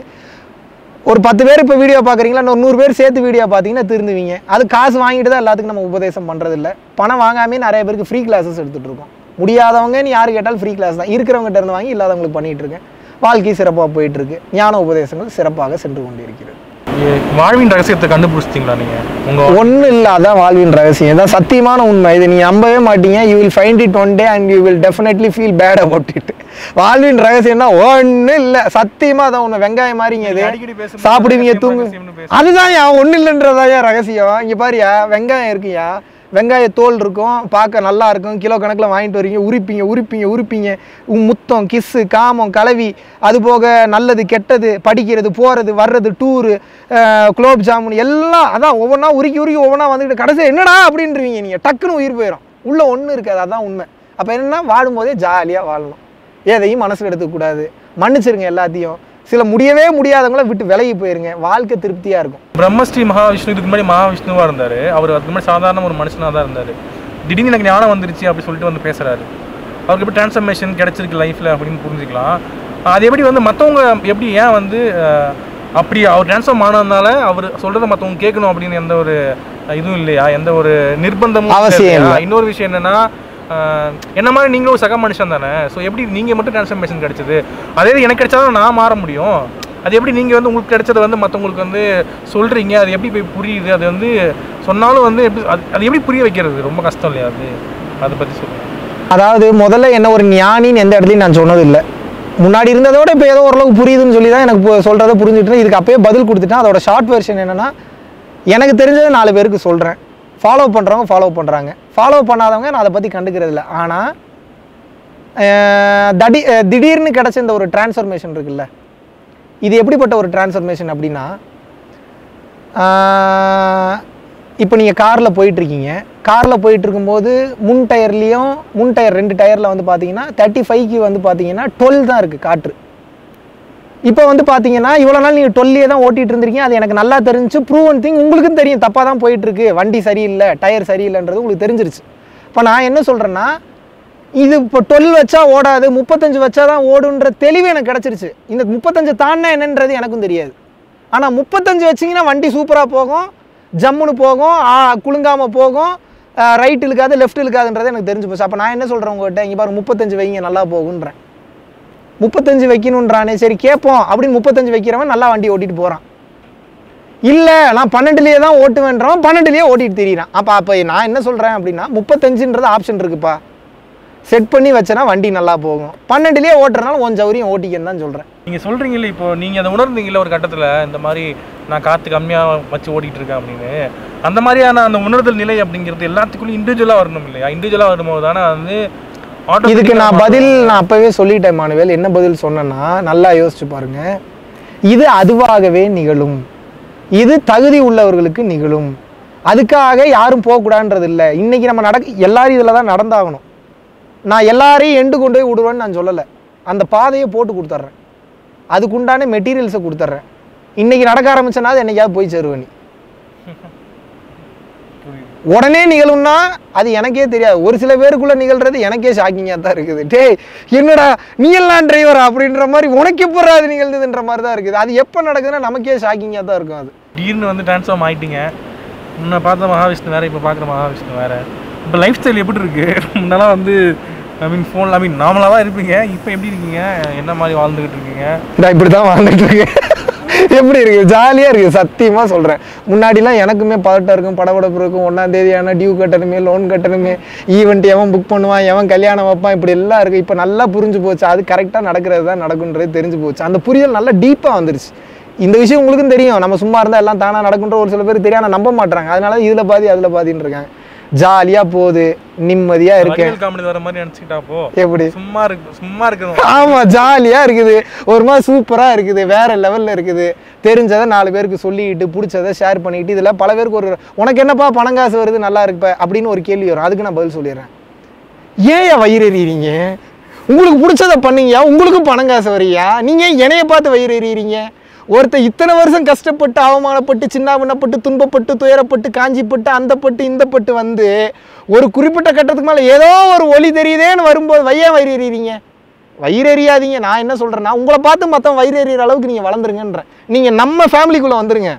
ஒரு பத்து பேர் இப்போ வீடியோ பார்க்குறீங்களா? இன்னொரு நூறு பேர் சேர்த்து வீடியோ பார்த்தீங்கன்னா திருந்துவீங்க. அது காசு வாங்கிட்டு தான் எல்லாத்துக்கும் நம்ம உபதேசம் பண்ணுறதில்ல பணம் வாங்காமே நிறைய பேருக்கு ஃப்ரீ கிளாஸஸ் எடுத்துகிட்டு இருக்கோம். முடியாதவங்க நீ கேட்டாலும் ஃப்ரீ கிளாஸ் தான். இருக்கிறவங்ககிட்ட இருந்து வாங்கி இல்லாதவங்களுக்கு பண்ணிகிட்டு இருக்கேன். வாழ்க்கை சிறப்பாக போயிட்டுருக்கு ஞான உபதேசங்கள் சிறப்பாக சென்று கொண்டிருக்கிறது. வாழ்வின் ரகசியத்தை கண்டுபிடிச்சிட்டீங்களா நீங்க? உங்க ஒன்றும் இல்லை அதான் வாழ்வின் ரகசியம். இதான் சத்தியமான உண்மை. இது நீ நம்பவே மாட்டீங்க. You will find it one day and you will definitely feel bad about it வாழ்வின் ரகசியம்னா ஒன்றும் இல்லை. சத்தியமாக தான் உண்மை வெங்காயம் மாதிரிங்க இது. சாப்பிடுவீங்க தூங்கு. அதுதான் யா ஒன்றும் இல்லைன்றதாயா ரகசியம்? இங்கே பாரியா வெங்காயம் இருக்குயா? வெங்காய தோல் இருக்கும் பார்க்க நல்லா இருக்கும் கிலோ கணக்கில் வாங்கிட்டு வரீங்க உரிப்பீங்க உரிப்பீங்க உரிப்பீங்க. முத்தம் கிஸ்ஸு காமம் கலவி அது போக நல்லது கெட்டது படிக்கிறது போகிறது வர்றது டூரு குலோப் ஜாமுன் எல்லாம் அதான் ஒவ்வொன்றா உருக்கி உருக்கி ஒவ்வொன்றா வந்துக்கிட்டு கடைசியாக என்னடா அப்படின்றீங்க நீங்கள் டக்குன்னு உயிர் போயிடும் உள்ளே ஒன்றும் இருக்காது அதான் உண்மை. அப்போ என்னென்னா வாழும்போதே ஜாலியாக வாழணும். எதையும் மனசில் எடுத்துக்கூடாது மன்னிச்சிருங்க எல்லாத்தையும். சில முடியவே முடியாதவங்கள விட்டு விலகி போயிருங்க. வாழ்க்கை திருப்தியாக இருக்கும். பிரம்மஸ்ரீ மகாவிஷ்ணு இதுக்கு முன்னாடி மகாவிஷ்ணுவா இருந்தாரு. அவர் அதுக்கு முன்னாடி சாதாரண ஒரு மனுஷனா தான் இருந்தாரு. திடீர்னு எனக்கு ஞானம் வந்துருச்சு அப்படி சொல்லிட்டு வந்து பேசுறாரு. அவருக்கு எப்படி டிரான்ஸ்ஃபர்மேஷன் கிடைச்சிருக்கு லைஃப்ல அப்படின்னு புரிஞ்சுக்கலாம். அது எப்படி வந்து மற்றவங்க எப்படி ஏன் வந்து அப்படி அவர் டிரான்ஸ்ஃபார்ம் ஆனதுனால அவர் சொல்றதை மற்றவங்க கேட்கணும் அப்படின்னு எந்த ஒரு இதுவும் இல்லையா? எந்த ஒரு நிர்பந்தமும் அவசியம். இன்னொரு விஷயம் என்னன்னா என்ன மாதிரி நீங்களும் ஒரு சக மனுஷன் தானே? ஸோ எப்படி நீங்கள் மட்டும் டிரான்ஸ்ஃபர்மேஷன் கிடைச்சது? அதே எனக்கு கிடைச்சாதான் நான் மாற முடியும். அது எப்படி நீங்கள் வந்து உங்களுக்கு கிடைச்சதை வந்து மற்றவங்களுக்கு வந்து சொல்கிறீங்க அது எப்படி போய் புரியுது? அது வந்து சொன்னாலும் வந்து எப்படி அது அது எப்படி புரிய வைக்கிறது? ரொம்ப கஷ்டம் இல்லையா அது? அதை பற்றி சொல்லுங்கள் அதாவது முதல்ல என்ன ஒரு ஞானின்னு எந்த இடத்துலையும் நான் சொன்னது இல்லை முன்னாடி இருந்ததோட இப்போ ஏதோ ஓரளவுக்கு புரியுதுன்னு சொல்லி தான் எனக்கு சொல்கிறத புரிஞ்சுட்டு இதுக்கு அப்பயே பதில் கொடுத்துட்டேன். அதோட ஷார்ட் வெர்ஷன் என்னென்னா எனக்கு தெரிஞ்சதை நாலு பேருக்கு சொல்கிறேன் ஃபாலோ பண்ணுறவங்க ஃபாலோ பண்ணுறாங்க ஃபாலோ பண்ணாதவங்க நான் அதை பற்றி கண்டுக்கிறது இல்லை ஆனால் தடி திடீர்னு கிடச்ச இந்த ஒரு டிரான்ஸ்ஃபர்மேஷன் இருக்குல்ல. இது எப்படிப்பட்ட ஒரு டிரான்ஸ்ஃபர்மேஷன் அப்படின்னா இப்போ நீங்கள் காரில் போயிட்டுருக்கீங்க. காரில் போயிட்டுருக்கும்போது முன் டயர்லேயும் முன் டயர் ரெண்டு டயரில் வந்து பார்த்தீங்கன்னா தேர்ட்டி ஃபைவ்க்கு வந்து பார்த்தீங்கன்னா டுவெல் தான் இருக்குது காற்று. இப்போ வந்து பார்த்தீங்கன்னா இவ்வளோ நாள் நீங்கள் டொல்லியே தான் ஓட்டிகிட்டு இருந்திருக்கீங்க. அது எனக்கு நல்லா தெரிஞ்சு ப்ரூவன் திங் உங்களுக்கும் தெரியும். தப்பாக தான் போயிட்டுருக்கு. வண்டி சரியில்லை டயர் சரியில்லைன்றது உங்களுக்கு தெரிஞ்சிருச்சு. இப்போ நான் என்ன சொல்கிறேன்னா இது இப்போ டொல் வச்சா ஓடாது முப்பத்தஞ்சு வச்சா தான் ஓடுன்ற தெளிவு எனக்கு கிடச்சிருச்சு. இந்த முப்பத்தஞ்சு தாண்டினா என்னன்றது எனக்கும் தெரியாது. ஆனால் முப்பத்தஞ்சு வச்சிங்கன்னா வண்டி சூப்பராக போகும் ஜம்முன்னு போகும் ஆ, போகும் ரைட் இழுக்காது லெஃப்ட் இழுக்காதுன்றது எனக்கு தெரிஞ்சு போச்சு. அப்போ நான் என்ன சொல்கிறேன் உங்கள்கிட்ட இங்கே பாரு முப்பத்தஞ்சு வைங்க நல்லா போகுன்றேன் முப்பத்தஞ்சு வைக்கணுன்றானே சரி கேட்போம் அப்படின்னு முப்பத்தஞ்சு வைக்கிறவன் நல்லா வண்டி ஓட்டிட்டு போகிறான் இல்லை நான் பன்னெண்டுலேயே தான் ஓட்டுவேன்றவன் பன்னெண்டுலேயே ஓட்டிட்டு தெரியிறான். அப்போ அப்போ நான் என்ன சொல்கிறேன் அப்படின்னா முப்பத்தஞ்சுன்றது ஆப்ஷன் இருக்குப்பா. செட் பண்ணி வச்சனா வண்டி நல்லா போகும். பன்னெண்டுலேயே ஓட்டுறனால உன் சௌரியம் ஓட்டிக்கன்னு தான் சொல்கிறேன் நீங்கள் சொல்கிறீங்களே இப்போ நீங்கள் அதை உணர்ந்தீங்களே ஒரு கட்டத்தில் இந்த மாதிரி நான் காற்று கம்மியாக வச்சு ஓட்டிட்டு இருக்கேன் அப்படின்னு. அந்த மாதிரியான அந்த உணர்தல் நிலை அப்படிங்கிறது எல்லாத்துக்குள்ளேயும் இண்டிவிஜுவலாக வரணும் இல்லையா? இண்டிவிஜுவலாக வரும்போது தானே வந்து இதுக்கு நான் பதில் நான் அப்பவே சொல்லிட்டேன் மானுவேல் என்ன பதில் சொன்னேன்னா நல்லா யோசிச்சு பாருங்க. இது அதுவாகவே நிகழும். இது தகுதி உள்ளவர்களுக்கு நிகழும். அதுக்காக யாரும் போகக்கூடாதுன்றது இல்லை இன்னைக்கு நம்ம நடக்க எல்லாரும் இதில் தான் நடந்தாகணும். நான் எல்லாரையும் எண்டு கொண்டு போய் விடுவேன்னு நான் சொல்லலை. அந்த பாதையை போட்டு கொடுத்துட்றேன். அதுக்குண்டான மெட்டீரியல்ஸை கொடுத்துட்றேன். இன்னைக்கு நடக்க ஆரம்பிச்சனா அது என்னைக்காவது போய் சேருவேன் நீ. உடனே நிகழும்னா அது எனக்கே தெரியாது. ஒரு சில பேருக்குள்ள நிகழ்றது எனக்கே ஷாக்கிங்காக தான் இருக்குது. டேய் என்னடா நீ எல்லாம் டிரைவரா அப்படின்ற மாதிரி உனக்கு எப்போ அது நிகழ்ந்ததுன்ற மாதிரி தான் இருக்குது. அது எப்போ நடக்குதுன்னா நமக்கே ஷாக்கிங்காக தான் இருக்கும் அது. திடீர்னு வந்து ட்ரான்ஸ்ஃபார்ம் ஆயிட்டீங்க முன்ன பார்த்த மகாவிஷ்ணு வேற இப்போ பார்க்குற மகாவிஷ்ணு வேற. இப்போ லைஃப் ஸ்டைல் எப்படி இருக்கு? முன்னெல்லாம் வந்து ஐ மீன் ஃபோனில் ஐ மீன் நார்மலாக தான் இருப்பீங்க. இப்போ எப்படி இருக்கீங்க? என்ன மாதிரி வாழ்ந்துகிட்டு இருக்கீங்க? நான் இப்படி தான் வாழ்ந்துட்டு இருக்கேன். எப்படி இருக்கு? ஜாலியாக இருக்குது சத்தியமாக சொல்கிறேன் முன்னாடிலாம் எனக்குமே பதட்டம் இருக்கும் படபடப்பு இருக்கும். ஒன்றாம் தேதி ஆனால் டியூ கட்டணுமே லோன் கட்டணுமே ஈவெண்ட் எவன் புக் பண்ணுவான் எவன் கல்யாணம் வைப்பான் இப்படி எல்லாம் இருக்குது இப்போ நல்லா புரிஞ்சு போச்சு. அது கரெக்டாக நடக்கிறது தான் நடக்குன்றது தெரிஞ்சு போச்சு. அந்த புரியல் நல்லா டீப்பாக வந்துருச்சு. இந்த விஷயம் உங்களுக்கும் தெரியும். நம்ம சும்மா இருந்தால் எல்லாம் தானாக நடக்குன்ற ஒரு சில பேர் தெரியாம. நம்ப மாட்டாங்க அதனால இதில் பாதி அதில் பாதின்னு இருக்காங்க ஜாலியாக போகுது நிம்மதியாக இருக்கேன். வடிவேல் காமெடி வர மாதிரி நினச்சிக்கிட்டா போ. எப்படி? சும்மா இருக்கு சும்மா இருக்கணும். ஆமா ஜாலியா இருக்குது. ஒரு மாதிரி சூப்பரா இருக்குது. வேற லெவல்ல இருக்குது. தெரிஞ்சதை நாலு பேருக்கு சொல்லிக்கிட்டு பிடிச்சதை ஷேர் பண்ணிக்கிட்டு இதுல பல பேருக்கு ஒரு உனக்கு என்னப்பா பணம் காசு வருது நல்லா இருப்ப? அப்படின்னு ஒரு கேள்வி வரும். அதுக்கு நான் பதில் சொல்லிடுறேன். ஏன் வயிறு எறியறீங்க? உங்களுக்கு பிடிச்சதை பண்ணீங்க உங்களுக்கு பணம் காசு வரியா? நீங்க என்னைய பார்த்து வயிறு எறியறீங்க? ஒருத்தன் இத்தனை வருஷம் கஷ்டப்பட்டு அவமானப்பட்டு சின்னாபின்னப்பட்டு துன்பப்பட்டு துயரப்பட்டு காஞ்சிப்பட்டு அந்த பட்டு இந்த பட்டு வந்து ஒரு குறிப்பிட்ட கட்டத்துக்கு மேலே ஏதோ ஒரு ஒளி தெரியுதேன்னு வரும்போது வையா வயிறு எறியறீங்க? வயிறு எறியாதீங்க. நான் என்ன சொல்கிறேன்னா உங்களை பார்த்து மற்றவன் வயிறு எறிகிற அளவுக்கு நீங்கள் வளர்ந்துருங்கன்றேன். நீங்கள் நம்ம ஃபேமிலிக்குள்ளே வந்துருங்க.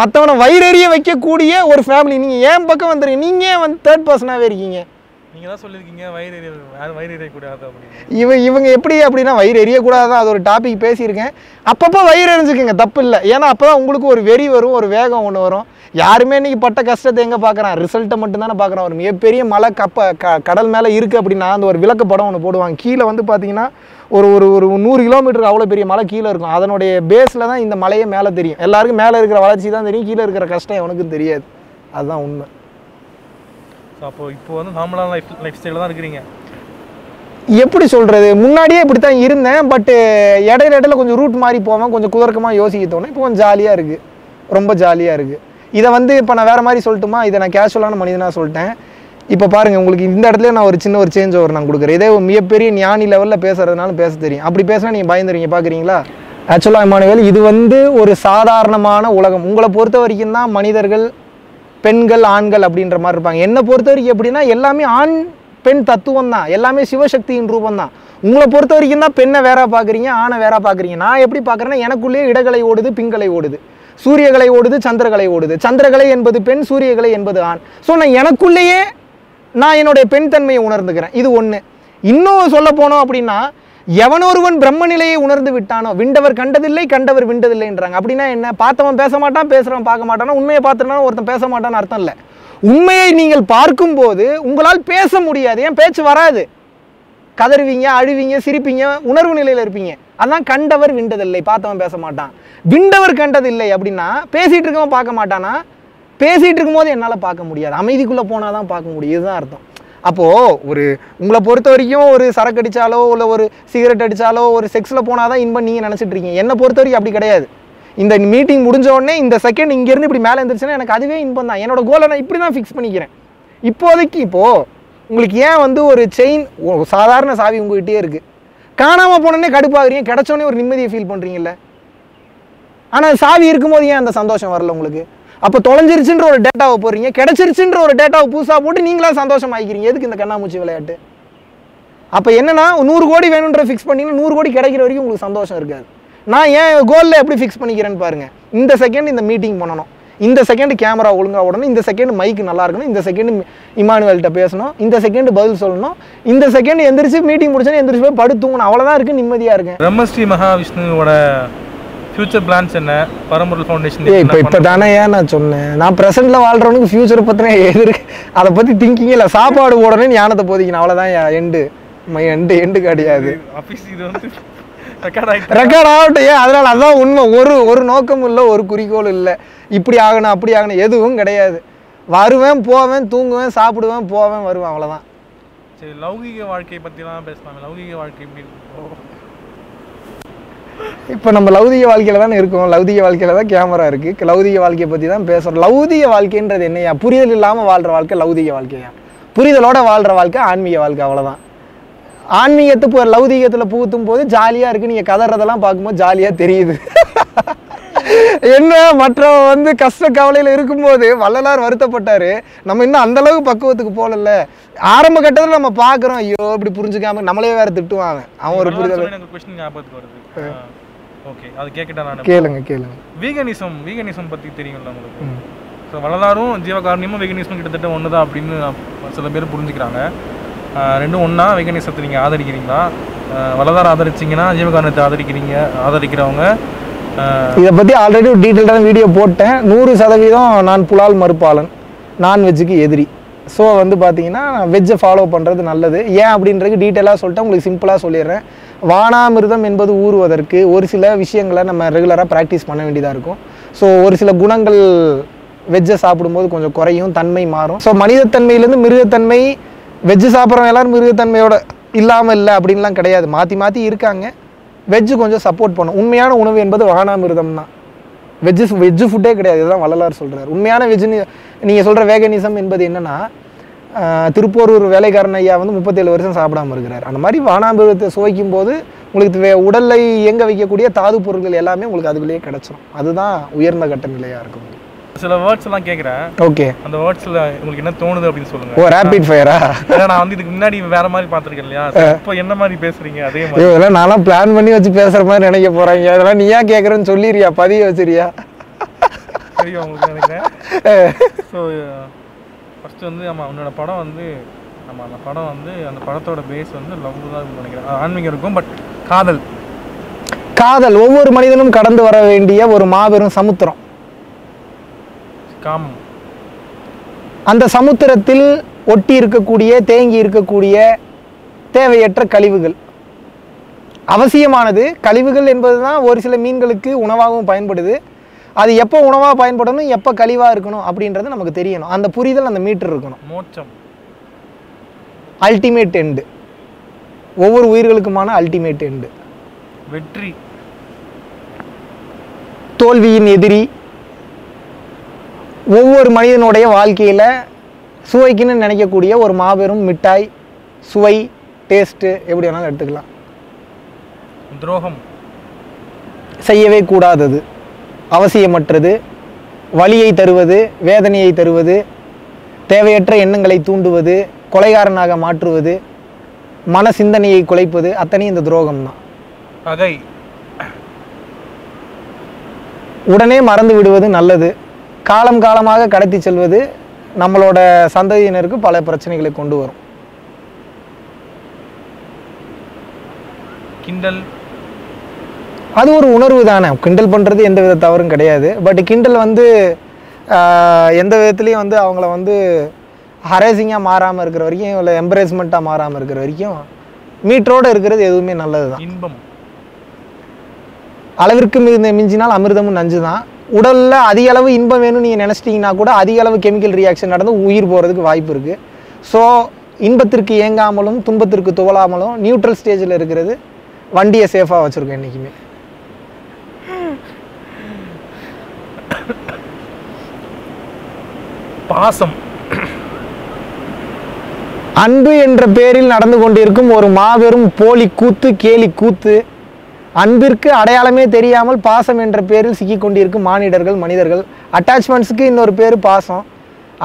மற்றவனை வயிறு எறிய வைக்கக்கூடிய ஒரு ஃபேமிலி. நீங்கள் ஏன் பக்கம் வந்துருங்க? நீங்கள் ஏன் வந்து தேர்ட் பர்சனாகவே இருக்கீங்க? நீங்க தான் சொல்லிருக்கீங்க வயிறு எரிய யாரும் வயிறு எறியக்கூடாது அப்படின்னு. இவ இவங்க எப்படி அப்படின்னா வயிறு எரியக்கூடாது அது ஒரு டாபிக் பேசியிருக்கேன். அப்பப்போ வயிறு எரிஞ்சுக்குங்க தப்பு இல்லை. ஏன்னா அப்போ தான் உங்களுக்கு ஒரு வெறி வரும் ஒரு வேகம் ஒன்று வரும். யாருமே இன்னைக்கு பட்ட கஷ்டத்தை எங்கே பார்க்குறான்? ரிசல்ட்டை மட்டும்தானே பார்க்குறான். ஒரு மிகப்பெரிய மலை கப்ப க கடல் மேலே இருக்குது அப்படின்னா அந்த ஒரு விளக்க படம் ஒன்று போடுவாங்க. கீழே வந்து பார்த்தீங்கன்னா ஒரு ஒரு ஒரு நூறு கிலோமீட்டர் அவ்வளோ பெரிய மலை கீழே இருக்கும். அதனுடைய பேஸில் தான் இந்த மலையே மேலே தெரியும். எல்லாருக்கும் மேலே இருக்கிற வளர்ச்சி தான் தெரியும் கீழே இருக்கிற கஷ்டம் எவனுக்கும் தெரியாது. அதுதான் உண்மை. ஸோ அப்போ இப்போ வந்து நார்மலான லைஃப் லைஃப் ஸ்டைலில் தான் இருக்கிறீங்க. எப்படி சொல்கிறது முன்னாடியே இப்படி தான் இருந்தேன் பட்டு இடையில இடையில கொஞ்சம் ரூட் மாறி போவேன் கொஞ்சம் குதர்க்கமாக யோசிக்க தோணும். இப்போ கொஞ்சம் ஜாலியாக இருக்குது ரொம்ப ஜாலியாக இருக்குது இதை வந்து இப்போ நான் வேறு மாதிரி சொல்லட்டுமா? இதை நான் கேஷுவலான மனிதனாக சொல்லிட்டேன். இப்போ பாருங்கள் உங்களுக்கு இந்த இடத்துல நான் ஒரு சின்ன ஒரு சேஞ்ச் ஓவர் நான் கொடுக்குறேன். இதே ஒரு மிகப்பெரிய ஞானி லெவலில் பேசுகிறதுனாலும் பேச தெரியும். அப்படி பேசினா நீங்கள் பயந்துருவீங்க பார்க்குறீங்களா ஆக்சுவலாக மாணவர்கள் இது வந்து ஒரு சாதாரணமான உலகம். உங்களை பொறுத்த வரைக்கும் தான் மனிதர்கள் பெண்கள் ஆண்கள் அப்படின்ற மாதிரி இருப்பாங்க. என்னை பொறுத்த வரைக்கும் எப்படின்னா எல்லாமே ஆண் பெண் தத்துவம் தான் எல்லாமே சிவசக்தியின் ரூபம் தான் உங்களை பொறுத்த வரைக்கும் தான் பெண்ணை வேற பார்க்குறீங்க ஆணை வேற பார்க்குறீங்க. நான் எப்படி பார்க்குறேன்னா எனக்குள்ளேயே இடகலை ஓடுது பிங்கலை ஓடுது. சூரியகலை ஓடுது சந்திரகலை ஓடுது. சந்திரகலை என்பது பெண் சூரியகலை என்பது ஆண். ஸோ நான் எனக்குள்ளேயே நான் என்னுடைய பெண் தன்மையை உணர்ந்துக்கிறேன். இது ஒன்று இன்னும் சொல்ல போனோம் அப்படின்னா எவனொருவன் பிரம்ம நிலையை உணர்ந்து விட்டானோ விண்டவர் கண்டதில்லை கண்டவர் விண்டதில்லைன்றாங்க அப்படின்னா என்ன? பார்த்தவன் பேச மாட்டான் பேசுறவன் பார்க்க மாட்டானா? உண்மையை பார்த்துனா ஒருத்தன் பேச மாட்டான்னு அர்த்தம் இல்லை. உண்மையை நீங்கள் பார்க்கும்போது உங்களால் பேச முடியாது ஏன் பேச்சு வராது. கதறுவீங்க அழுவீங்க சிரிப்பீங்க உணர்வு நிலையில் இருப்பீங்க. அதான் கண்டவர் விண்டதில்லை பார்த்தவன் பேச மாட்டான். விண்டவர் கண்டதில்லை அப்படின்னா பேசிகிட்டு இருக்கவன் பார்க்க மாட்டானா? பேசிகிட்டு இருக்கும்போது என்னால் பார்க்க முடியாது. அமைதிக்குள்ளே போனால் தான் பார்க்க முடியும். இதுதான் அர்த்தம். அப்போது ஒரு உங்களை பொறுத்த வரைக்கும் ஒரு சரக்கு அடித்தாலோ இல்லை ஒரு சிகரெட் அடித்தாலோ ஒரு செக்ஸில் போனால் தான் இன்பம் நீங்கள் நினச்சிட்டு இருக்கீங்க. என்னை பொறுத்த வரைக்கும் அப்படி கிடையாது. இந்த மீட்டிங் முடிஞ்ச உடனே இந்த செகண்ட் இங்கேருந்து இப்படி மேலே இருந்துச்சுன்னா எனக்கு அதுவே இன்பம் தான். என்னோடய கோலை நான் இப்படி தான் ஃபிக்ஸ் பண்ணிக்கிறேன். இப்போதைக்கு இப்போது உங்களுக்கு ஏன் வந்து ஒரு செயின் சாதாரண சாவி உங்ககிட்டயே இருக்குது காணாமல் போனோடனே கடுப்பாகிறீங்க கிடச்சோடனே ஒரு நிம்மதியை ஃபீல் பண்ணுறீங்கல்ல ஆனால் சாவி இருக்கும்போது ஏன் அந்த சந்தோஷம் வரல உங்களுக்கு? அப்போ தொலைஞ்சிருச்சுன்ற ஒரு டேட்டாவை போடுறீங்க. கிடைச்சிருச்சுன்ற ஒரு டேட்டாவை புதுசாக போட்டு நீங்களா சந்தோஷம் ஆகிக்கிறீங்க எதுக்கு இந்த கண்ணாமூச்சி விளையாட்டு? அப்போ என்னன்னா நூறு கோடி வேணுன்ற ஃபிக்ஸ் பண்ணீங்கன்னா நூறு கோடி கிடைக்கிற வரைக்கும் உங்களுக்கு சந்தோஷம் இருக்காது. நான் ஏன் கோலில் எப்படி ஃபிக்ஸ் பண்ணிக்கிறேன்னு பாருங்க. இந்த செகண்ட் இந்த மீட்டிங் பண்ணணும். இந்த செகண்ட் கேமரா ஒழுங்காக ஓடணும். இந்த செகண்ட் மைக் நல்லா இருக்கணும். இந்த செகண்ட் இமானுவேல்கிட்ட பேசணும். இந்த செகண்ட் பதில் சொல்லணும். இந்த செகண்ட் எந்திரிச்சு மீட்டிங் முடிச்சோன்னா எந்திரிச்சு போய் படுத்து தூங்கணும். அவ்வளோதான் இருக்கு. நிம்மதியாக இருக்கேன் பிரம்மஸ்ரீ மகாவிஷ்ணுவோட ஃபியூச்சர் பிளான்ஸ் என்ன? பரம்பொருள் ஃபவுண்டேஷன் இப்போ இப்போ தானே ஏன் நான் சொன்னேன்? நான் ப்ரெசென்ட்டில் வாழ்கிறவனுக்கு ஃபியூச்சரை பற்றின எது இருக்கு அதை பற்றி திங்கிங்கே இல்லை. சாப்பாடு போடணும்னு ஞானத்தை போதிக்கணும். அவ்வளோதான் எண்டு மை எண்டு எண்டு கிடையாது. ஆஃபீஸ் இது வந்து ரெக்கார்ட் ஆகிட்டு ரெக்கார்ட் ஆகட்டும். ஏன் அதனால அதான் உண்மை. ஒரு ஒரு நோக்கம் இல்லை ஒரு குறிக்கோள் இல்லை. இப்படி ஆகணும் அப்படி ஆகணும் எதுவும் கிடையாது. வருவேன் போவேன் தூங்குவேன் சாப்பிடுவேன் போவேன் வருவேன். அவ்வளோதான் சரி லௌகிக வாழ்க்கையை பற்றிலாம் பேசலாமே. லௌகிக வாழ்க்கை எப்படி இப்போ நம்ம லௌதிக வாழ்க்கையில் தானே இருக்கோம். லௌதிக வாழ்க்கையில் தான் கேமரா இருக்குது லௌதிக வாழ்க்கையை பற்றி தான் பேசுகிறோம் லௌதிக வாழ்க்கைன்றது என்னையா? புரிதல் இல்லாமல் வாழ்கிற வாழ்க்கை லௌதிக வாழ்க்கையா? புரிதலோட வாழ்கிற வாழ்க்கை ஆன்மீக வாழ்க்கை அவ்வளோதான் ஆன்மீகத்தை இப்போ லௌதீகத்தில் புகுத்தும் போது ஜாலியாக இருக்குது நீங்கள் கதறதெல்லாம் பார்க்கும்போது ஜாலியாக தெரியுது. என்ன மற்றவன் வந்து கஷ்ட கவலையில் இருக்கும்போது வள்ளலார் வருத்தப்பட்டாரு. நம்ம இன்னும் அந்த அளவுக்கு பக்குவத்துக்கு போகலல்ல. ஆரம்ப கட்டத்தில் நம்ம பார்க்குறோம் ஐயோ இப்படி புரிஞ்சுக்காம நம்மளே வேற திட்டுவான் அவன். ஒரு புரிதல். ஓகே அது கேட்கட்டா நான். கேளுங்க கேளுங்க. வீகனிசம் வீகனிசம் பத்தி தெரியும்ல உங்களுக்கு? ஸோ வள்ளலாரும் ஜீவகாரணியமும் வெகனிசமும் கிட்டத்தட்ட ஒன்று தான் அப்படின்னு சில பேர் புரிஞ்சுக்கிறாங்க. ரெண்டும் ஒன்றா வெகனிசத்தை நீங்கள் ஆதரிக்கிறீங்களா? வள்ளலார் ஆதரிச்சிங்கன்னா ஜீவகாரணத்தை ஆதரிக்கிறீங்க ஆதரிக்கிறவங்க. இதை பற்றி ஆல்ரெடி ஒரு டீட்டெயில்டான வீடியோ போட்டேன். நூறு சதவீதம் நான் புலால் மறுப்பாளன். நான்வெஜ்ஜுக்கு எதிரி. ஸோ வந்து பார்த்தீங்கன்னா வெஜ்ஜை ஃபாலோ பண்ணுறது நல்லது. ஏன் அப்படின்றது டீட்டெயிலாக சொல்லிட்டு உங்களுக்கு சிம்பிளாக சொல்லிடுறேன். வானாமிர்தம் என்பது ஊறுவதற்கு ஒரு சில விஷயங்களை நம்ம ரெகுலராக ப்ராக்டிஸ் பண்ண வேண்டியதாக இருக்கும். ஸோ ஒரு சில குணங்கள் வெஜ்ஜை சாப்பிடும்போது கொஞ்சம் குறையும் தன்மை மாறும். ஸோ மனிதத்தன்மையிலேருந்து மிருகத்தன்மை வெஜ்ஜு சாப்பிட்றவங்க எல்லோரும் மிருகத்தன்மையோட இல்லாமல் இல்லை அப்படின்லாம் கிடையாது. மாற்றி மாற்றி இருக்காங்க. வெஜ்ஜு கொஞ்சம் சப்போர்ட் பண்ணும். உண்மையான உணவு என்பது வகனாமிருதம் தான். வெஜ்ஜு வெஜ்ஜு ஃபுட்டே கிடையாது. இதுதான் வள்ளலார் சொல்கிறார் உண்மையான வெஜ்ஜுன்னு நீங்கள் சொல்கிற வேகனிசம் என்பது என்னென்னா திருப்போரூர் வேலைக்காரன் ஐயா வந்து முப்பத்தேழு வருஷம் சாப்பிடாம இருக்கிறார். அந்த மாதிரி வானாமிருதத்தை சுவைக்கும் போது உங்களுக்கு வே உடலை இயங்க வைக்கக்கூடிய தாது பொருட்கள் எல்லாமே உங்களுக்கு அதுக்குள்ளேயே கிடச்சிரும். அதுதான் உயர்ந்த கட்ட நிலையாக இருக்கும். சில வேர்ட்ஸ் எல்லாம் கேட்குறேன் ஓகே அந்த வேர்ட்ஸில் உங்களுக்கு என்ன தோணுது அப்படின்னு சொல்லுங்க. ஓ ரேபிட் ஃபயரா நான் வந்து இதுக்கு முன்னாடி வேற மாதிரி பார்த்துருக்கேன் இல்லையா? இப்போ என்ன மாதிரி பேசுறீங்க? அதே மாதிரி. இதெல்லாம் நான்லாம் பிளான் பண்ணி வச்சு பேசுகிற மாதிரி நினைக்க போகிறாங்க இதெல்லாம் நீ ஏன் கேட்குறேன்னு சொல்லிடுறியா? பதிய வச்சிரியா தெரியும் உங்களுக்கு நினைக்கிறேன். ஸோ ஃபர்ஸ்ட் வந்து ஆமாம் உன்னோட படம் வந்து ஆமாம் அந்த படம் வந்து அந்த படத்தோட பேஸ் வந்து லவ் தான் நினைக்கிறேன். ஆன்மீகம் இருக்கும் பட் காதல். காதல். ஒவ்வொரு மனிதனும் கடந்து வர வேண்டிய ஒரு மாபெரும் சமுத்திரம். காமம் அந்த சமுத்திரத்தில் ஒட்டி இருக்கக்கூடிய தேங்கி இருக்கக்கூடிய தேவையற்ற கழிவுகள். அவசியமானது கழிவுகள் என்பது தான் ஒரு சில மீன்களுக்கு உணவாகவும் பயன்படுது. அது எப்போ உணவாக பயன்படணும் எப்போ கழிவாக இருக்கணும் அப்படின்றது நமக்கு தெரியணும். அந்த புரிதல் அந்த மீட்டர் இருக்கணும். மோட்சம். அல்டிமேட் எண்டு ஒவ்வொரு உயிர்களுக்குமான அல்டிமேட் எண்டு வெற்றி. தோல்வியின் எதிரி ஒவ்வொரு மனிதனுடைய வாழ்க்கையில் சுவைக்குன்னு நினைக்கக்கூடிய ஒரு மாபெரும் மிட்டாய் சுவை டேஸ்ட்டு எப்படி வேணாலும் எடுத்துக்கலாம். துரோகம். செய்யவே கூடாதது. அவசியமற்றது. வலியை தருவது வேதனையை தருவது தேவையற்ற எண்ணங்களை தூண்டுவது கொலைகாரனாக மாற்றுவது மன சிந்தனையை குலைப்பது அத்தனையும் இந்த துரோகம் தான் பகை. உடனே மறந்து விடுவது நல்லது. காலம் காலமாக கடத்தி செல்வது நம்மளோட சந்ததியினருக்கு பல பிரச்சனைகளை கொண்டு வரும். கிண்டல். அது ஒரு உணர்வு தானே. கிண்டல் பண்ணுறது எந்த வித தவறும் கிடையாது. பட் கிண்டல் வந்து எந்த விதத்துலேயும் வந்து அவங்கள வந்து ஹரேசிங்காக மாறாமல் இருக்கிற வரைக்கும் இல்லை எம்பரேஸ்மெண்ட்டாக மாறாமல் இருக்கிற வரைக்கும் மீட்டரோடு இருக்கிறது எதுவுமே நல்லது தான் இன்பம். அளவிற்கு மிகுந்த மிஞ்சினால் அமிர்தமும் நஞ்சு தான் உடலில் அதிக அளவு இன்பம் வேணும்னு நீங்கள் நினச்சிட்டிங்கன்னா கூட அதிக அளவு கெமிக்கல் ரியாக்ஷன் நடந்து உயிர் போகிறதுக்கு வாய்ப்பு இருக்குது ஸோ இன்பத்திற்கு இயங்காமலும் துன்பத்திற்கு துவளாமலும் நியூட்ரல் ஸ்டேஜில் இருக்கிறது வண்டியை சேஃபாக வச்சுருக்கோம் என்றைக்குமே பாசம். அன்பு என்ற பெயரில் நடந்து கொண்டிருக்கும் ஒரு மாபெரும் போலி கூத்து கேலி கூத்து அன்பிற்கு அடையாளமே தெரியாமல் பாசம் என்ற பேரில் சிக்கிக்கொண்டிருக்கும் மானிடர்கள் மனிதர்கள். அட்டாச்மெண்ட்ஸுக்கு இன்னொரு பேர் பாசம்.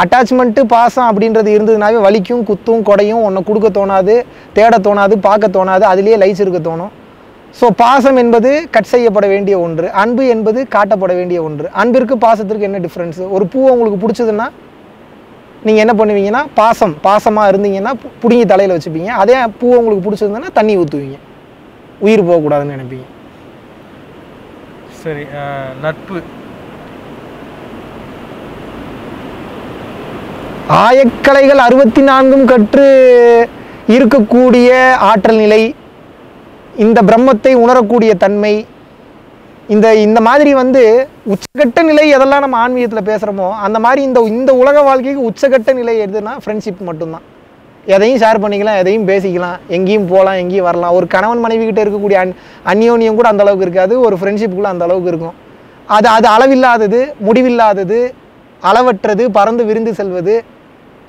அட்டாச்மெண்ட்டு பாசம் அப்படின்றது இருந்ததுனாவே வலிக்கும் குத்தும் கொடையும் ஒன்றை கொடுக்க தோணாது தேட தோணாது பார்க்க தோணாது அதுலேயே லைச்சிருக்க இருக்க தோணும். ஸோ பாசம் என்பது கட் செய்யப்பட வேண்டிய ஒன்று. அன்பு என்பது காட்டப்பட வேண்டிய ஒன்று. அன்பிற்கு பாசத்திற்கு என்ன டிஃப்ரென்ஸு ஒரு பூவை உங்களுக்கு பிடிச்சதுன்னா நீங்கள் என்ன பண்ணுவீங்கன்னா பாசம் பாசமாக இருந்தீங்கன்னா பிடுங்கி தலையில் வச்சுப்பீங்க. அதே பூவை உங்களுக்கு பிடிச்சிருந்ததுன்னா தண்ணி ஊற்றுவீங்க உயிர் போகக்கூடாதுன்னு நினைப்பீங்க. சரி நட்பு. ஆயக்கலைகள் அறுபத்தி நான்கும் கற்று இருக்கக்கூடிய ஆற்றல் நிலை இந்த பிரம்மத்தை உணரக்கூடிய தன்மை இந்த இந்த மாதிரி வந்து உச்சகட்ட நிலை எதெல்லாம் நம்ம ஆன்மீகத்தில் பேசுகிறோமோ அந்த மாதிரி இந்த இந்த உலக வாழ்க்கைக்கு உச்சகட்ட நிலை எதுனா ஃப்ரெண்ட்ஷிப் மட்டும்தான். எதையும் ஷேர் பண்ணிக்கலாம் எதையும் பேசிக்கலாம் எங்கேயும் போகலாம் எங்கேயும் வரலாம். ஒரு கணவன் மனைவி கிட்ட இருக்கக்கூடிய அன் அந்யோன்யம் கூட அந்த அளவுக்கு இருக்காது. ஒரு ஃப்ரெண்ட்ஷிப்புக்குள்ள அந்த அளவுக்கு இருக்கும். அது அது அளவில்லாதது முடிவில்லாதது அளவற்றது பறந்து விரிந்து செல்வது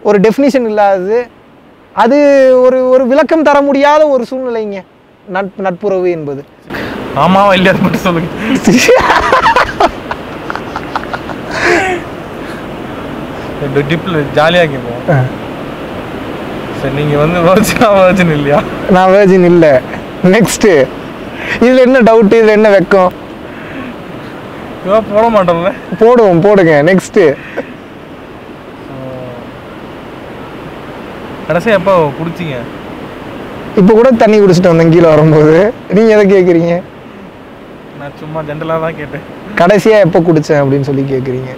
ஒரு டெஃபினிஷன் இல்லாதது அது ஒரு ஒரு விளக்கம் தர முடியாத ஒரு சூழ்நிலைங்க. நட் நட்புறவு என்பது. ஆமாவா இல்லையா? மட்டும் சொல்லுங்க. ஜாலியாக கேட்போம் சரி நீங்கள் வந்து வர்ஜினா வர்ஜின் இல்லையா? நான் வேர்ஜின் இல்லை. நெக்ஸ்ட்டு இதில் என்ன டவுட்டு இதில் என்ன வெக்கம்? இவன் போட மாட்டோம்ல. போடுவோம் போடுங்க. நெக்ஸ்ட்டு கடைசியாக எப்போ குடிச்சிங்க? இப்போ கூட தண்ணி குடிச்சிட்டு வந்தேன் கீழே வரும்போது. நீங்கள் எதை கேட்குறீங்க நான் சும்மா ஜென்ரலாக தான் கேட்டேன். கடைசியாக எப்போ குடித்தேன் அப்படின்னு சொல்லி கேட்குறீங்க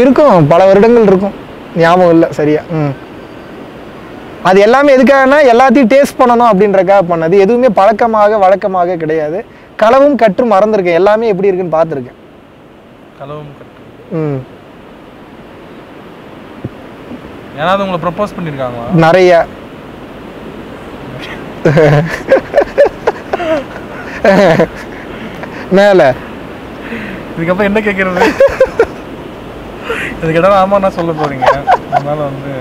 இருக்கும் பல வருடங்கள் இருக்கும். ஞாபகம் இல்லை சரியா? ம். அது எல்லாமே எதுக்காகனா எல்லாத்தையும் டேஸ்ட் பண்ணணும் அப்படின்றக்காக பண்ணது. எதுவுமே பழக்கமாக வழக்கமாக கிடையாது. களவும் கற்று மறந்துருக்கேன். எல்லாமே எப்படி இருக்குன்னு பார்த்துருக்கேன். கலவும் கட்டு ம். யாராவது உங்களை ப்ரப்போஸ் பண்ணியிருக்காங்களா நிறைய. மேலே. இதுக்கப்புறம் என்ன கேட்கறது இதுக்கிட்ட கேட்டாலும் ஆமா சொல்ல போறீங்க. அதனால வந்து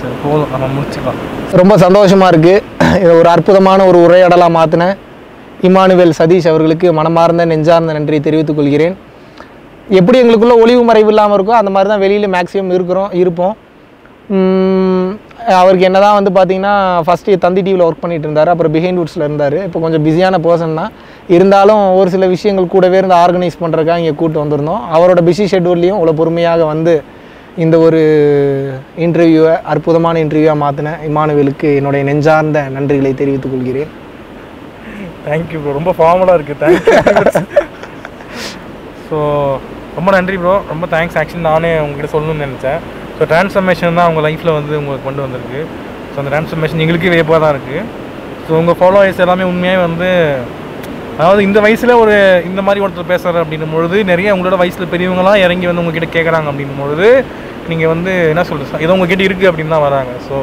சரி போதும். நம்ம முடிச்சுக்கலாம். ரொம்ப சந்தோஷமாக இருக்குது இதை ஒரு அற்புதமான ஒரு உரையாடலாக மாற்றினேன் இமானுவேல் சதீஷ் அவர்களுக்கு மனமார்ந்த நெஞ்சார்ந்த நன்றி தெரிவித்துக் கொள்கிறேன். எப்படி எங்களுக்குள்ளே ஒளிவு மறைவு இல்லாமல் இருக்கோ அந்த மாதிரி தான் வெளியில் மேக்ஸிமம் இருக்கிறோம் இருப்போம். அவருக்கு என்ன தான் வந்து பார்த்தீங்கன்னா ஃபஸ்ட்டு தந்தி டிவியில் ஒர்க் பண்ணிட்டு இருந்தார் அப்புறம் பிஹைண்ட் வுட்ஸில் இருந்தார். இப்போ கொஞ்சம் பிஸியான பர்சன் தான். இருந்தாலும் ஒரு சில விஷயங்கள் கூடவே இருந்து ஆர்கனைஸ் பண்ணுறதுக்காக இங்கே கூட்டு வந்திருந்தோம். அவரோட பிஸி ஷெட்யூல்லையும் இவ்வளோ பொறுமையாக வந்து இந்த ஒரு இன்டர்வியூவை அற்புதமான இன்டர்வியூவாக மாற்றின இமானுவேலுக்கு என்னுடைய நெஞ்சார்ந்த நன்றிகளை தெரிவித்துக் கொள்கிறேன். தேங்க்யூ ப்ரோ ரொம்ப ஃபார்மலாக இருக்குது தேங்க்யூ ஸோ ரொம்ப நன்றி ப்ரோ ரொம்ப தேங்க்ஸ் ஆக்சுவலி நானே உங்ககிட்ட சொல்லணும்னு நினச்சேன். ஸோ டிரான்ஸ்ஃபர்மேஷன் தான் உங்கள் லைஃப்பில் வந்து உங்களுக்கு கொண்டு வந்திருக்கு. ஸோ அந்த ட்ரான்ஸ்ஃபர்மேஷன் எங்களுக்கே வியப்பாக தான் இருக்குது ஸோ உங்கள் ஃபாலோவர்ஸ் எல்லாமே உண்மையாக வந்து அதாவது இந்த வயசில் ஒரு இந்த மாதிரி ஒருத்தர் பேசுகிறார் அப்படின்னும் பொழுது நிறைய உங்களோட வயசில் பெரியவங்களாம் இறங்கி வந்து உங்ககிட்ட கேட்குறாங்க அப்படின்னும் பொழுது நீங்கள் வந்து என்ன சொல்கிறது ஏதோ உங்ககிட்ட இருக்குது அப்படின்னு தான் வராங்க. ஸோ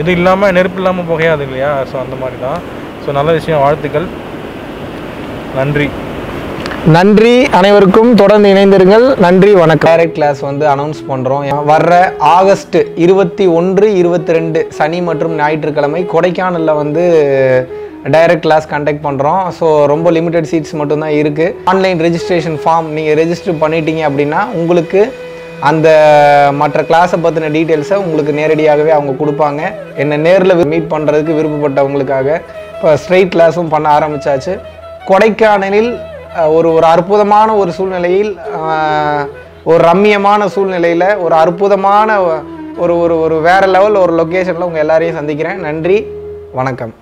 எதுவும் இல்லாமல் நெருப்பு இல்லாமல் புகையாது இல்லையா? ஸோ அந்த மாதிரி தான். ஸோ நல்ல விஷயம் வாழ்த்துக்கள். நன்றி. நன்றி அனைவருக்கும் தொடர்ந்து இணைந்திருங்கள். நன்றி வணக்கம். டைரக்ட் கிளாஸ் வந்து அனௌன்ஸ் பண்ணுறோம் வர்ற ஆகஸ்ட் இருபத்தி ஒன்று இருபத்தி ரெண்டு சனி மற்றும் ஞாயிற்றுக்கிழமை கொடைக்கானலில் வந்து டைரக்ட் கிளாஸ் கண்டக்ட் பண்ணுறோம் ஸோ ரொம்ப லிமிடெட் சீட்ஸ் மட்டும்தான் இருக்குது ஆன்லைன் ரெஜிஸ்ட்ரேஷன் ஃபார்ம் நீங்கள் ரெஜிஸ்டர் பண்ணிட்டீங்க அப்படின்னா உங்களுக்கு அந்த மற்ற கிளாஸை பற்றின டீட்டெயில்ஸை உங்களுக்கு நேரடியாகவே அவங்க கொடுப்பாங்க. என்னை நேரில் மீட் பண்ணுறதுக்கு விருப்பப்பட்டவங்களுக்காக. இப்போ ஸ்ட்ரெயிட் கிளாஸும் பண்ண ஆரம்பிச்சாச்சு. கொடைக்கானலில் ஒரு ஒரு அற்புதமான ஒரு சூழ்நிலையில் ஒரு ரம்மியமான சூழ்நிலையில் ஒரு அற்புதமான ஒரு ஒரு ஒரு வேற லெவல் ஒரு லொக்கேஷனில் உங்கள் எல்லாரையும் சந்திக்கிறேன். நன்றி வணக்கம்.